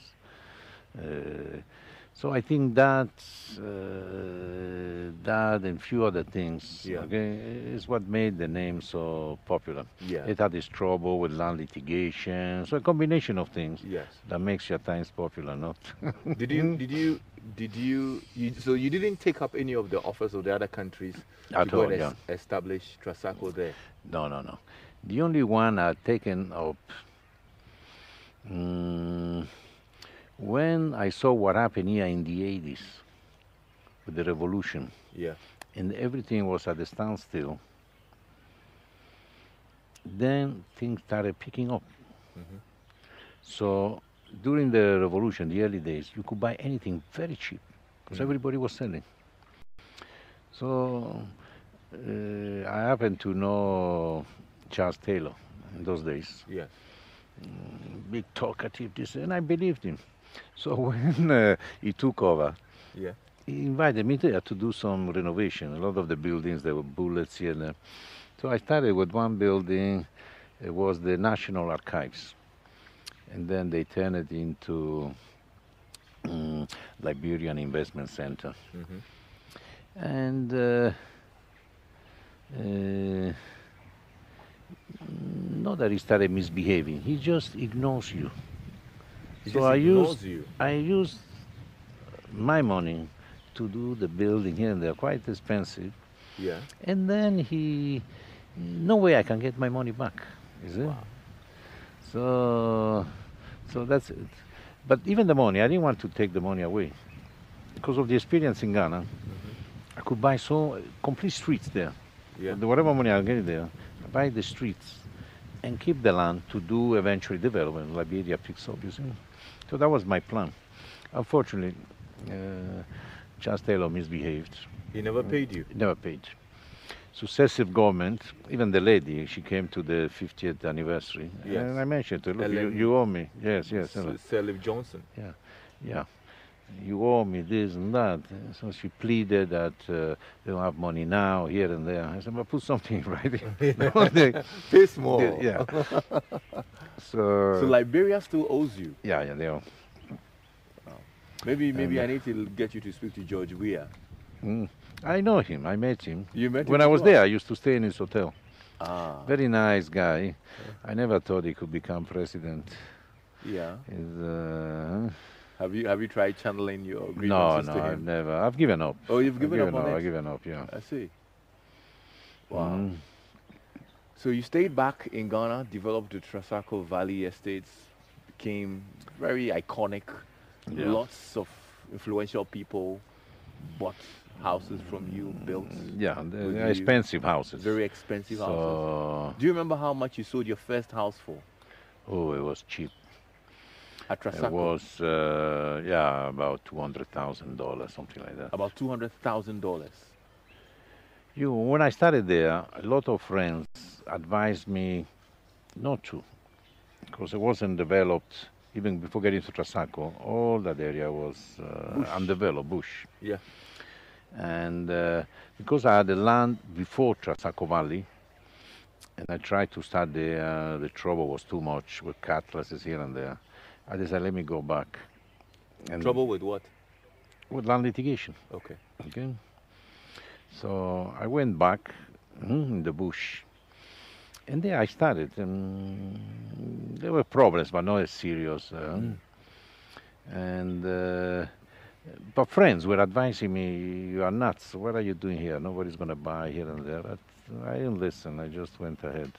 Speaker 3: Uh, so I think that uh, that and few other things
Speaker 2: Yeah.
Speaker 3: okay, is what made the name so popular.
Speaker 2: Yeah.
Speaker 3: It had its trouble with land litigation, so a combination of things
Speaker 2: Yes.
Speaker 3: that makes your times popular, not? [LAUGHS]
Speaker 2: Did you did you did you, you so you didn't take up any of the offers of the other countries
Speaker 3: At
Speaker 2: to go
Speaker 3: all,
Speaker 2: and
Speaker 3: yeah.
Speaker 2: es- establish Trasacco there?
Speaker 3: No, no, no. The only one I'd taken up mm, when I saw what happened here in the 80s with the revolution,
Speaker 2: Yeah.
Speaker 3: and everything was at a standstill. Then things started picking up.
Speaker 2: Mhm.
Speaker 3: So during the revolution, the early days, you could buy anything very cheap because
Speaker 2: Mm.
Speaker 3: everybody was selling. So uh, I happened to know Charles Taylor in those days,
Speaker 2: Yes.
Speaker 3: big talkative, this, and I believed him. So [LAUGHS] when uh, he took over,
Speaker 2: Yeah.
Speaker 3: he invited me there to do some renovation. A lot of the buildings, there were bullets here and there. So I started with one building. It was the National Archives. And then they turned it into um, Liberian Investment Center.
Speaker 2: hmm
Speaker 3: And uh, uh, not that he started misbehaving, he just ignores you.
Speaker 2: He
Speaker 3: So I used
Speaker 2: you.
Speaker 3: I used my money to do the building here and there, quite expensive.
Speaker 2: Yeah.
Speaker 3: And then he, no way I can get my money back, is it?
Speaker 2: Wow.
Speaker 3: So, so that's it. But even the money, I didn't want to take the money away because of the experience in Ghana. Mm-hmm. I could buy so complete streets there.
Speaker 2: Yeah.
Speaker 3: Whatever money I get there, I buy the streets and keep the land to do eventually development. Liberia picks up, you see. So that was my plan. Unfortunately, uh, Charles Taylor misbehaved.
Speaker 2: He never paid you.
Speaker 3: Never paid. Successive government, even the lady, she came to the 50th anniversary,
Speaker 2: Yes.
Speaker 3: and I mentioned to her, look, you, you owe me. Yes, yes,
Speaker 2: S-
Speaker 3: Ellen.
Speaker 2: Sirleaf Johnson.
Speaker 3: yeah. You owe me this and that. So she pleaded that uh, they don't have money now, here and there. I said, but put something [LAUGHS] right writing. No, they-
Speaker 2: Pay small.
Speaker 3: they- yeah. [LAUGHS] so,
Speaker 2: So Liberia still owes you.
Speaker 3: yeah, yeah, they owe.
Speaker 2: Maybe maybe
Speaker 3: And,
Speaker 2: I need to get you to speak to George Weah.
Speaker 3: Mm. I know him. I met him.
Speaker 2: You met him
Speaker 3: When I was there, I used to stay in his hotel.
Speaker 2: Ah.
Speaker 3: Very nice guy. I never thought he could become president.
Speaker 2: Yeah.
Speaker 3: He's, uh,
Speaker 2: Have you have you tried channeling your grievances
Speaker 3: no, no,
Speaker 2: to
Speaker 3: I've never. I've given up.
Speaker 2: Oh, you've
Speaker 3: I've
Speaker 2: given up on
Speaker 3: I've given up. Yeah.
Speaker 2: I see. Wow.
Speaker 3: Mm.
Speaker 2: So you stayed back in Ghana, developed the Trasacco Valley Estates, became very iconic.
Speaker 3: Yeah.
Speaker 2: Lots of influential people bought houses from you, built
Speaker 3: Yeah, they're
Speaker 2: you-
Speaker 3: expensive houses.
Speaker 2: very expensive houses.
Speaker 3: so,
Speaker 2: Do you remember how much you sold your first house for
Speaker 3: oh, it was cheap.
Speaker 2: At
Speaker 3: It was, uh, yeah, about two hundred thousand dollars, something like that.
Speaker 2: About two hundred thousand dollars.
Speaker 3: You, when I started there, a lot of friends advised me not to, because it wasn't developed. Even before getting to Trasacco, all that area was uh,
Speaker 2: Bush.
Speaker 3: undeveloped bush.
Speaker 2: Yeah.
Speaker 3: And uh, because I had the land before Trasacco Valley, and I tried to start there, uh, the trouble was too much with cutlasses here and there. I decided, let me go back. And
Speaker 2: Trouble with what?
Speaker 3: with land litigation.
Speaker 2: Okay.
Speaker 3: Okay. So I went back mm, in the bush, and there I started. And there were problems, but not as serious. Uh, And uh, but friends were advising me, "You are nuts. What are you doing here? Nobody's going to buy here and there." But I didn't listen. I just went ahead.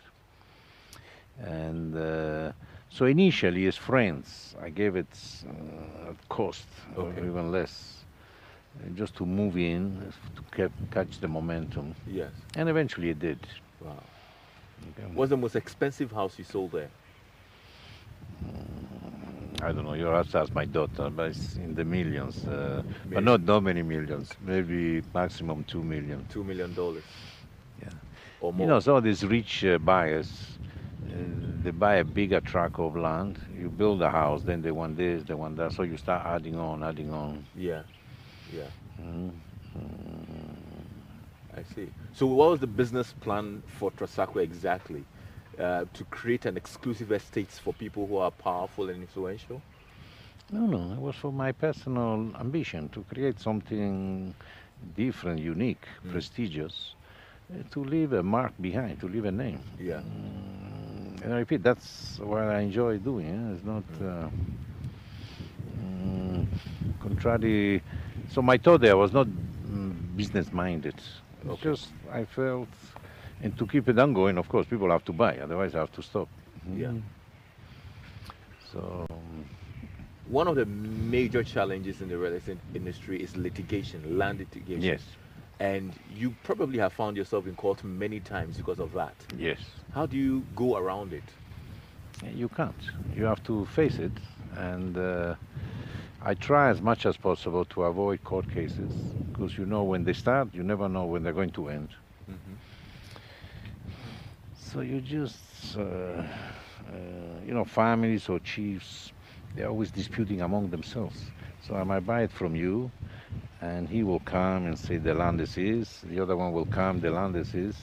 Speaker 3: And uh, so initially, as friends, I gave it uh, at cost, or
Speaker 2: Okay.
Speaker 3: even less, uh, just to move in, to keep, catch the momentum.
Speaker 2: Yes.
Speaker 3: And eventually it did.
Speaker 2: Wow.
Speaker 3: Okay.
Speaker 2: What's the most expensive house you sold there?
Speaker 3: I don't know, you have to ask my daughter, but it's in the millions. Uh, but not that many millions, maybe maximum two million.
Speaker 2: Two million dollars.
Speaker 3: Yeah.
Speaker 2: Or more.
Speaker 3: You know, some of these rich uh, buyers, uh, they buy a bigger tract of land, you build a house, then they want this, they want that, so you start adding on, adding on.
Speaker 2: yeah. Yeah.
Speaker 3: Mm.
Speaker 2: I see. So what was the business plan for Trasacco exactly? Uh, to create an exclusive estates for people who are powerful and influential?
Speaker 3: No, no, it was for my personal ambition to create something different, unique,
Speaker 2: Mm.
Speaker 3: prestigious, uh, to leave a mark behind, to leave a name.
Speaker 2: Yeah.
Speaker 3: Mm, and I repeat, that's what I enjoy doing. eh? It's not uh, mm, contrary. So my thought there was not mm, business minded. It's
Speaker 2: Okay.
Speaker 3: just I felt, and to keep it ongoing, of course, people have to buy. Otherwise, I have to stop.
Speaker 2: Yeah.
Speaker 3: Mm. So um,
Speaker 2: One of the major challenges in the real estate industry is litigation, land litigation.
Speaker 3: yes,
Speaker 2: And you probably have found yourself in court many times because of that.
Speaker 3: yes.
Speaker 2: How do you go around it?
Speaker 3: You can't. You have to face it, and uh, I try as much as possible to avoid court cases because you know when they start, you never know when they're going to end. So you just, uh, uh, you know, families or chiefs, they're always disputing among themselves. So I might buy it from you, and he will come and say the land is his. The other one will come, the land is his,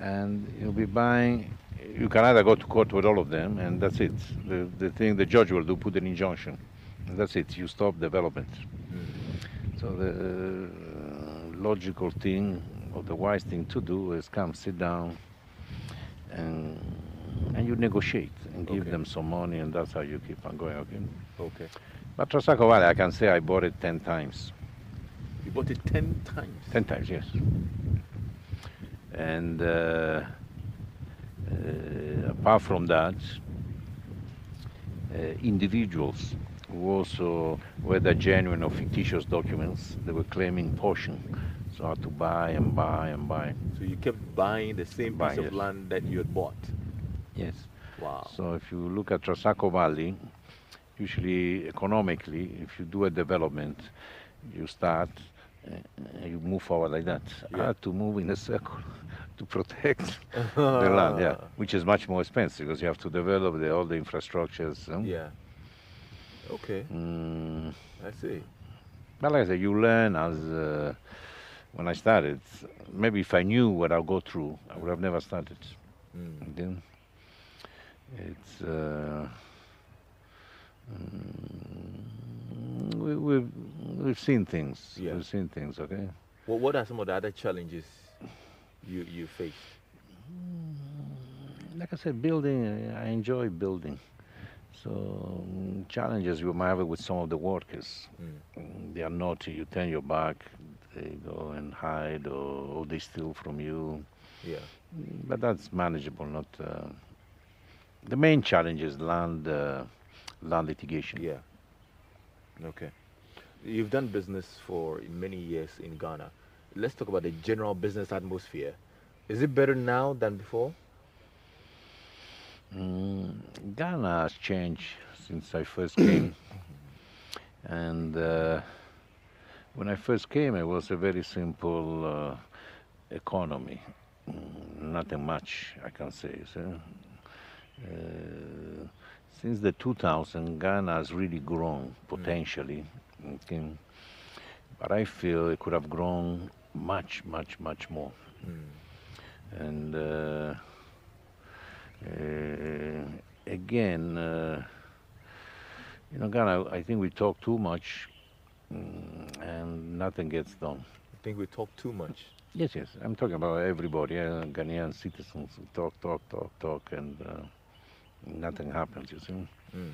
Speaker 3: and you'll be buying. You can either go to court with all of them, and that's it. The the thing the judge will do, put an injunction, and that's it. You stop development. So the uh, logical thing or the wise thing to do is come sit down and and you negotiate and give
Speaker 2: Okay.
Speaker 3: them some money and that's how you keep on going. Okay.
Speaker 2: Okay.
Speaker 3: But Trasacco Valley, I can say I bought it ten times.
Speaker 2: You bought it 10 times.
Speaker 3: Ten times, yes. And uh, uh, apart from that, uh, individuals who also, whether genuine or fictitious documents, they were claiming portion. So I had to buy and buy and buy.
Speaker 2: So you kept buying the same piece of
Speaker 3: yes.
Speaker 2: land that you had bought.
Speaker 3: Yes.
Speaker 2: Wow.
Speaker 3: So if you look at Trasacco Valley, usually economically, if you do a development, you start uh, you move forward like that.
Speaker 2: Yeah.
Speaker 3: I had to move in a circle [LAUGHS] to protect [LAUGHS] the land, yeah, which is much more expensive because you have to develop the, all the infrastructures. um,
Speaker 2: Yeah. Okay.
Speaker 3: mm,
Speaker 2: I see.
Speaker 3: but like I said, you learn as uh, when I started. Maybe if I knew what I'll go through, I would have never started.
Speaker 2: Mm.
Speaker 3: Then it's uh, mm, we, we've we've seen things.
Speaker 2: Yeah.
Speaker 3: We've seen things. Okay.
Speaker 2: Well, what are some of the other challenges you you faced?
Speaker 3: Like I said, building. I enjoy building. So mm, challenges you might have with some of the workers.
Speaker 2: Mm.
Speaker 3: Mm, They are naughty. You turn your back. They go and hide, or, or they steal from you.
Speaker 2: Yeah.
Speaker 3: Mm, But that's manageable. Not uh, the main challenge is land uh, land litigation.
Speaker 2: Yeah. Okay. You've done business for many years in Ghana. Let's talk about the general business atmosphere. Is it better now than before?
Speaker 3: Mm, Ghana has changed since I first came. [COUGHS] and uh, when I first came, it was a very simple uh, economy. Mm, nothing much, I can say. So, uh, since the 2000, Ghana has really grown potentially. Okay. But I feel it could have grown much, much, much more. And uh, uh, again, uh, you know, Ghana, I think we talk too much mm, and nothing gets done.
Speaker 2: I think we talk too much.
Speaker 3: Yes, yes, I'm talking about everybody, uh, Ghanaian citizens who talk, talk, talk, talk, and uh, nothing happens, you see.
Speaker 2: Mm.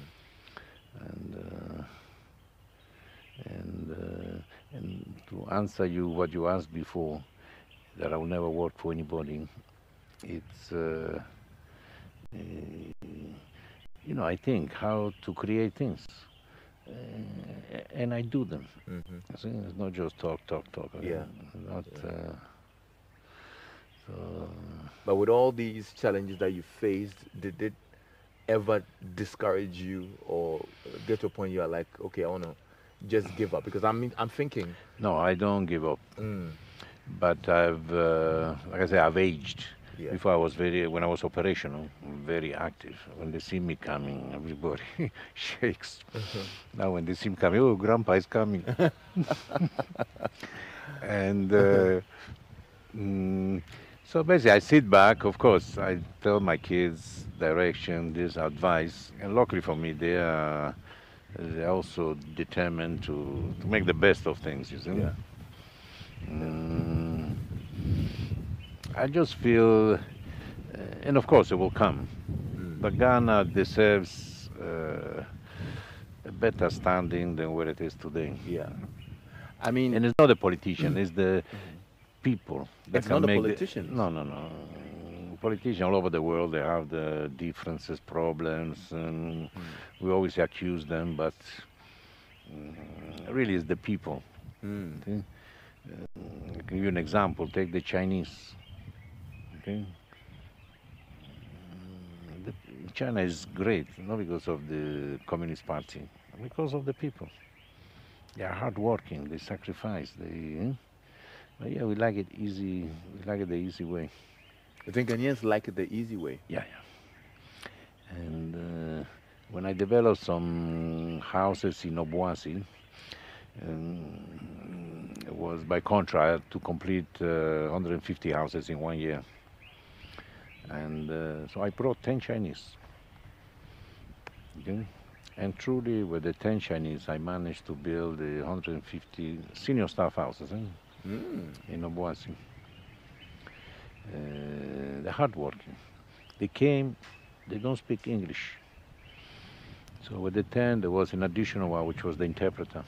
Speaker 3: And, uh, and, uh, and to answer you what you asked before, that I will never work for anybody, it's, uh, uh, you know, I think how to create things. Uh, and I do them.
Speaker 2: hmm
Speaker 3: see, it's not just talk, talk, talk.
Speaker 2: Yeah.
Speaker 3: Not, uh, so,
Speaker 2: But with all these challenges that you faced, did it ever discourage you or get to a point you are like, okay, I want to just give up? Because I'm, I'm thinking,
Speaker 3: no, I don't give up.
Speaker 2: mm,
Speaker 3: But I've, uh, like I say, I've aged.
Speaker 2: Yeah.
Speaker 3: Before I was very, when I was operational, very active. When they see me coming, everybody [LAUGHS] shakes. Now when they see me coming, oh, Grandpa is coming. [LAUGHS] [LAUGHS] and uh, mm, so basically, I sit back. Of course, I tell my kids direction, this advice, and luckily for me, they are they're also determined to, to make the best of things. You see.
Speaker 2: Yeah.
Speaker 3: Mm, I just feel, uh, and of course it will come.
Speaker 2: Mm.
Speaker 3: But Ghana deserves uh, a better standing than where it is today.
Speaker 2: Yeah. I mean,
Speaker 3: And it's not the politician; it's the people that
Speaker 2: It's
Speaker 3: can
Speaker 2: not the
Speaker 3: make
Speaker 2: politicians.
Speaker 3: no, no, no. Politicians all over the world they have the differences, problems, and we always accuse them, but mm, really it's the people.
Speaker 2: mm,
Speaker 3: Okay? Uh, give you an example. Take the Chinese. Okay. Mm, The, China is great, not because of the Communist Party, because of the people. They are hardworking. They sacrifice. They. eh? But yeah, we like it easy. We like it the easy way.
Speaker 2: I think Ghanaians like it the easy way.
Speaker 3: Yeah, yeah. And uh, when I developed some houses in Obuasi, um, it was by contract to complete uh, 150 houses in one year. And uh, so I brought 10 Chinese. Okay? And truly, with the 10 Chinese, I managed to build uh, 150 senior staff houses eh,
Speaker 2: Mm.
Speaker 3: in Obuasi. Uh, they're hardworking. They came, they don't speak English. So with the 10, there was an additional one, which was the interpreter.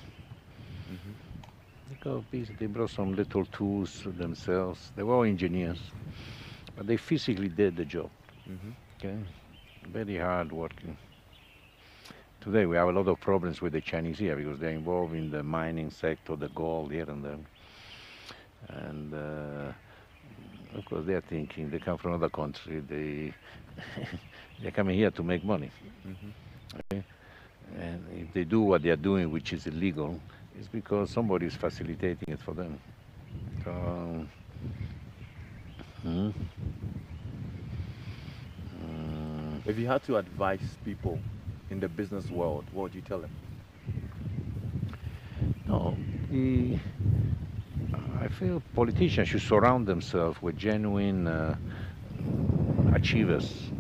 Speaker 3: They got busy, they brought some little tools themselves. They were all engineers, but they physically did the job.
Speaker 2: Mhm.
Speaker 3: Okay, very hard working. Today we have a lot of problems with the Chinese here because they're involved in the mining sector, the gold here and there. And uh, of course they're thinking they come from another country. They [LAUGHS] they're coming here to make money.
Speaker 2: Mhm.
Speaker 3: Okay, and if they do what they are doing, which is illegal, it's because somebody is facilitating it for them. So. hmm. Mm,
Speaker 2: If you had to advise people in the business world, what would you tell them?
Speaker 3: No, the, I feel politicians should surround themselves with genuine uh, achievers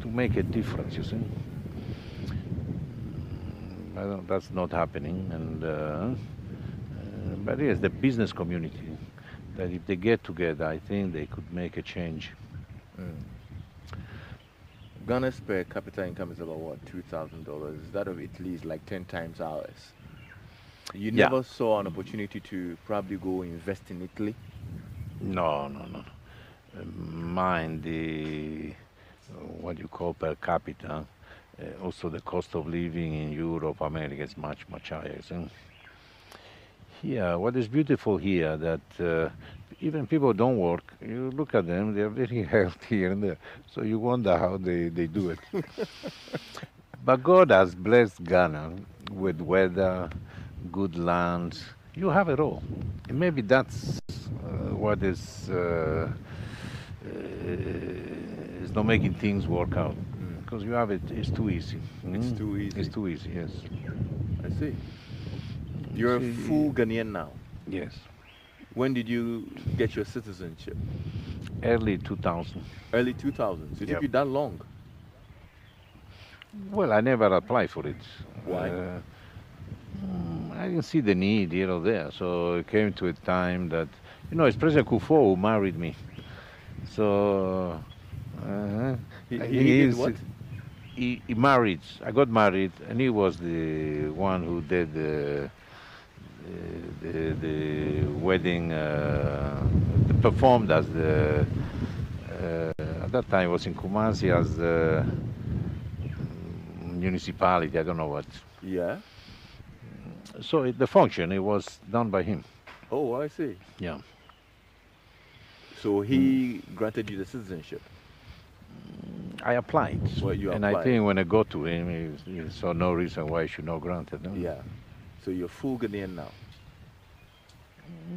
Speaker 3: to make a difference. You see, that's not happening, and uh, uh, but yes, the business community that if they get together, I think they could make a change.
Speaker 2: Ghana's per capita income is about what, two thousand dollars. That of Italy is like ten times ours. You
Speaker 3: Yeah.
Speaker 2: never saw an opportunity to probably go invest in Italy.
Speaker 3: No, no, no. Uh, Mind the uh, what you call per capita. Uh, also, the cost of living in Europe, America is much, much higher. So here, what is beautiful here that uh, even people don't work, you look at them, they are very [LAUGHS] healthy and there. So you wonder how they, they do it. [LAUGHS] but God has blessed Ghana with weather, good land. You have it all. And maybe that's uh, what is uh, uh, is not making things work out because you have it. It's too easy.
Speaker 2: It's
Speaker 3: Mm.
Speaker 2: too easy.
Speaker 3: It's too easy. Yes.
Speaker 2: I see. You're a full Ghanaian now.
Speaker 3: Yes.
Speaker 2: When did you get your citizenship?
Speaker 3: Early 2000.
Speaker 2: Early 2000s. It
Speaker 3: Yep.
Speaker 2: took you that long.
Speaker 3: Well, I never applied for it.
Speaker 2: Why?
Speaker 3: Uh, mm, I didn't see the need here or there. So it came to a time that, you know, it's President Kufuor who married me. So, uh,
Speaker 2: He, he,
Speaker 3: he
Speaker 2: did
Speaker 3: is-
Speaker 2: what?
Speaker 3: he, he married. I got married, and he was the one who did the the, the, the wedding. Uh, performed as the uh, at that time it was in Kumasi as the municipality. I don't know what.
Speaker 2: Yeah.
Speaker 3: So it, the function it was done by him.
Speaker 2: Oh, I see.
Speaker 3: Yeah.
Speaker 2: So he granted you the citizenship.
Speaker 3: I applied.
Speaker 2: Well, you
Speaker 3: and I think when I got to him, he, he saw no reason why he should not grant it. no?
Speaker 2: Yeah. So you're full Ghanaian now.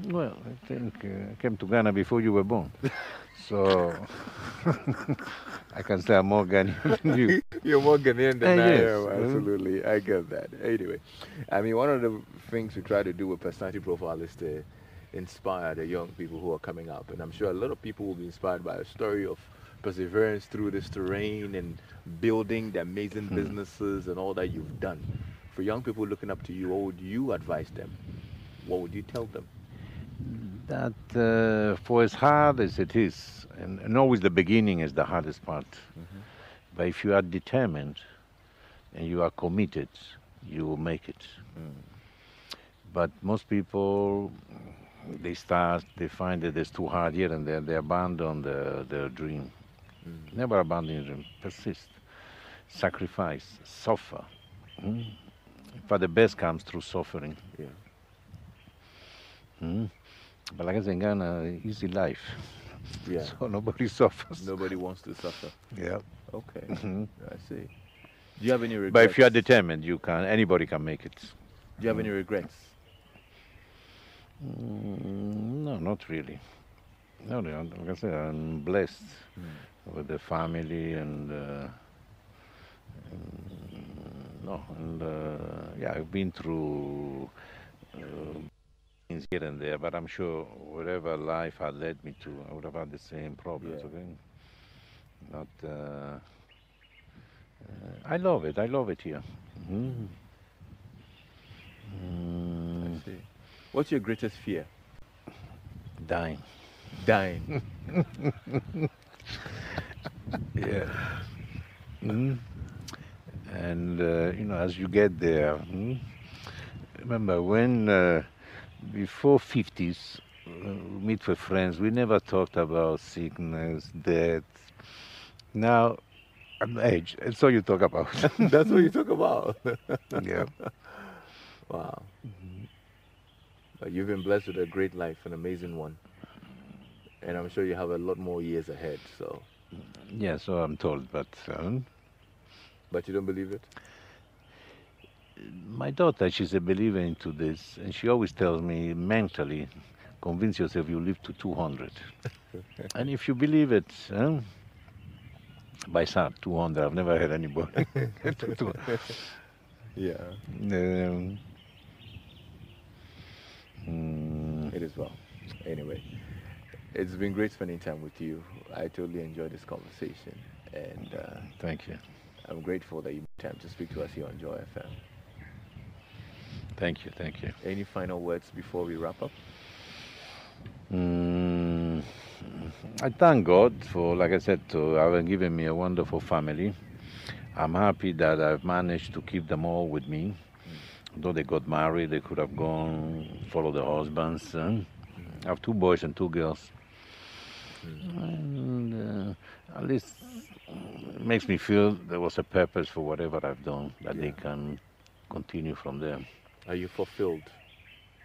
Speaker 3: Well, I think uh, I came to Ghana before you were born. [LAUGHS] So [LAUGHS] I can say I'm more Ghanaian than [LAUGHS] [LAUGHS] you.
Speaker 2: You're more Ghanaian than
Speaker 3: Eh,
Speaker 2: I
Speaker 3: yes.
Speaker 2: am.
Speaker 3: Mhm.
Speaker 2: Absolutely. I get that. Anyway, I mean, one of the things we try to do with personality profile is to inspire the young people who are coming up. And I'm sure a lot of people will be inspired by a story of perseverance through this terrain and building the amazing businesses and all that you've done. For young people looking up to you, what would you advise them? What would you tell them?
Speaker 3: That uh, for as hard as it is, and, and always the beginning is the hardest part. But if you are determined and you are committed, you will make it. But most people, they start, they find that it's too hard here and there, they abandon the, their dream. Never abandon your dream. Persist, sacrifice, suffer. Mm. But the best comes through suffering.
Speaker 2: Yeah.
Speaker 3: Mm. But like I said, in Ghana, easy life.
Speaker 2: Yeah. [LAUGHS]
Speaker 3: So nobody suffers.
Speaker 2: Nobody wants to suffer.
Speaker 3: Yeah.
Speaker 2: Okay.
Speaker 3: Mhm.
Speaker 2: I see. Do you have any regrets?
Speaker 3: But if you are determined, you can. Anybody can make it.
Speaker 2: Do you have any regrets?
Speaker 3: Mm, no, not really. No, no, like I said, I'm blessed with the family and. Uh, and, no, and uh, yeah, I've been through uh, things here and there, but I'm sure whatever life had led me to, I would have had the same problems.
Speaker 2: Yeah.
Speaker 3: Okay, not. Uh, uh, I love it. I love it here. Mm. Mm,
Speaker 2: I see. What's your greatest fear?
Speaker 3: dying.
Speaker 2: Dying. [LAUGHS]
Speaker 3: Yeah. Mm. And uh, you know, as you get there, mm, remember when uh, before fifties, uh, we meet with friends, we never talked about sickness, death. Now, at my age, it's all you talk about. [LAUGHS]
Speaker 2: That's what you talk about. [LAUGHS]
Speaker 3: yeah. [LAUGHS]
Speaker 2: wow. Uh, You've been blessed with a great life, an amazing one. And I'm sure you have a lot more years ahead. So,
Speaker 3: Yeah. So I'm told, but. Um,
Speaker 2: but you don't believe it?
Speaker 3: My daughter, she's a believer into this, and she always tells me mentally, convince yourself you live to 200. [LAUGHS] and if you believe it, huh, by some 200, I've never had anybody. get to 200.
Speaker 2: Yeah.
Speaker 3: Um, mm,
Speaker 2: It is well. Anyway, it's been great spending time with you. I totally enjoyed this conversation, and uh,
Speaker 3: thank you.
Speaker 2: I'm grateful that you made time to speak to us here on Joy FM.
Speaker 3: Thank you. Thank you.
Speaker 2: Any final words before we wrap up?
Speaker 3: Mm, I thank God for, like I said, to having given me a wonderful family. I'm happy that I've managed to keep them all with me. Though they got married, they could have gone follow their husbands. I have two boys and two girls. And uh, at least it makes me feel there was a purpose for whatever I've done, that they can continue from there.
Speaker 2: Are you fulfilled?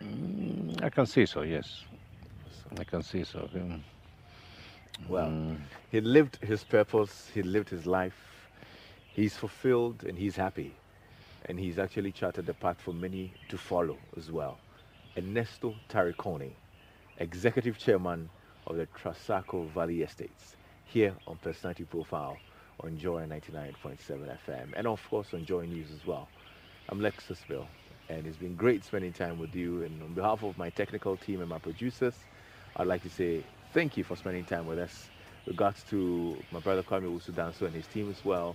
Speaker 3: Mm, I can say so, yes. I can say so.
Speaker 2: Well,
Speaker 3: Mm.
Speaker 2: he lived his purpose, he lived his life, he's fulfilled and he's happy. And he's actually charted the path for many to follow as well. Ernesto Taricone, Executive Chairman of the Trasacco Valley Estates, here on Personality Profile on Joy 99.7 FM, and of course on Joy News as well. I'm Lexis Bill, and it's been great spending time with you. And on behalf of my technical team and my producers, I'd like to say thank you for spending time with us. Regards to my brother Kwame Usudanso and his team as well.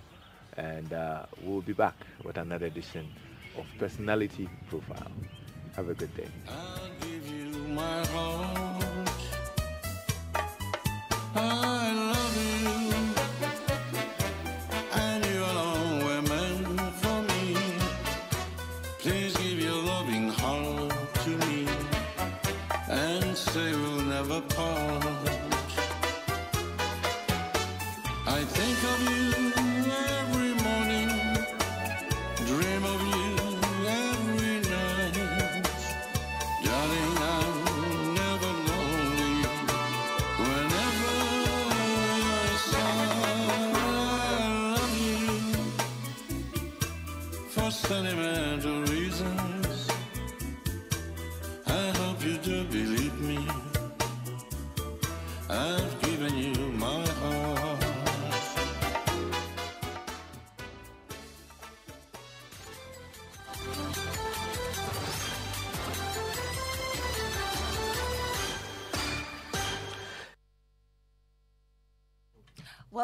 Speaker 2: And uh, we'll be back with another edition of Personality Profile. Have a good day.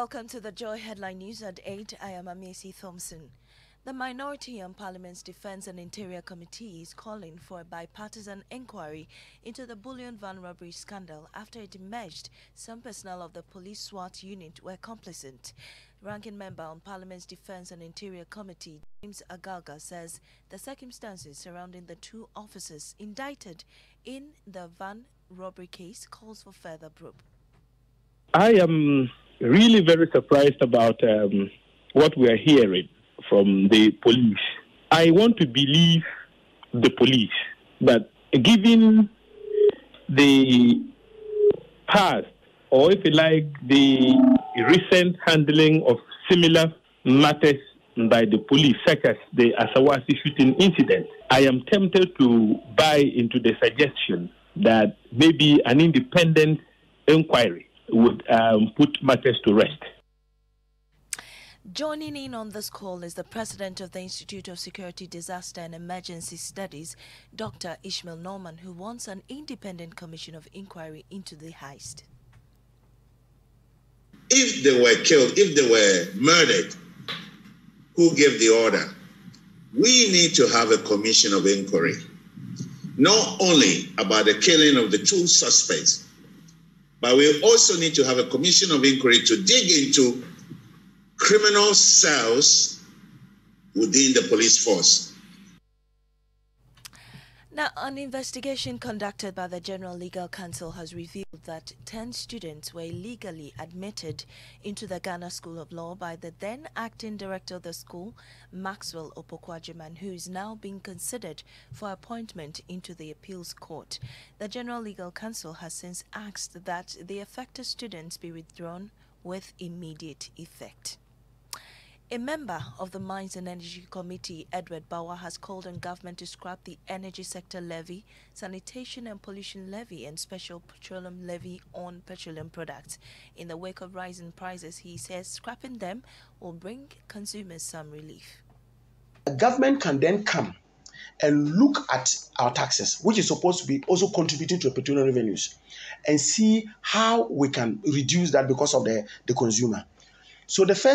Speaker 4: Welcome to the Joy Headline News at 8. I am Amiesi Thompson. The Minority on Parliament's Defense and Interior Committee is calling for a bipartisan inquiry into the bullion van robbery scandal after it emerged some personnel of the police SWAT unit were complicit. Ranking member on Parliament's Defense and Interior Committee, James Agalga, says the circumstances surrounding the two officers indicted in the van robbery case calls for further probe.
Speaker 5: I am really very surprised about um, what we are hearing from the police. I want to believe the police, but given the past, or if you like, the recent handling of similar matters by the police, such as the Asawase shooting incident, I am tempted to buy into the suggestion that maybe an independent inquiry would um, put matters to rest.
Speaker 4: Joining in on this call is the president of the Institute of Security, Disaster and Emergency Studies, Dr. Ishmael Norman, who wants an independent commission of inquiry into the heist.
Speaker 6: If they were killed, if they were murdered, who gave the order? We need to have a commission of inquiry, not only about the killing of the two suspects, but we also need to have a commission of inquiry to dig into criminal cells within the police force.
Speaker 4: Now, an investigation conducted by the General Legal Council has revealed that 10 students were illegally admitted into the Ghana School of Law by the then acting director of the school, Maxwell Opoku-Agyemang, who is now being considered for appointment into the appeals court. The General Legal Council has since asked that the affected students be withdrawn with immediate effect. A member of the Mines and Energy Committee, Edward Bawa, has called on government to scrap the energy sector levy, sanitation and pollution levy, and special petroleum levy on petroleum products. In the wake of rising prices, he says scrapping them will bring consumers some relief.
Speaker 7: Government can then come and look at our taxes, which is supposed to be also contributing to petroleum revenues, and see how we can reduce that because of the, the consumer. So the first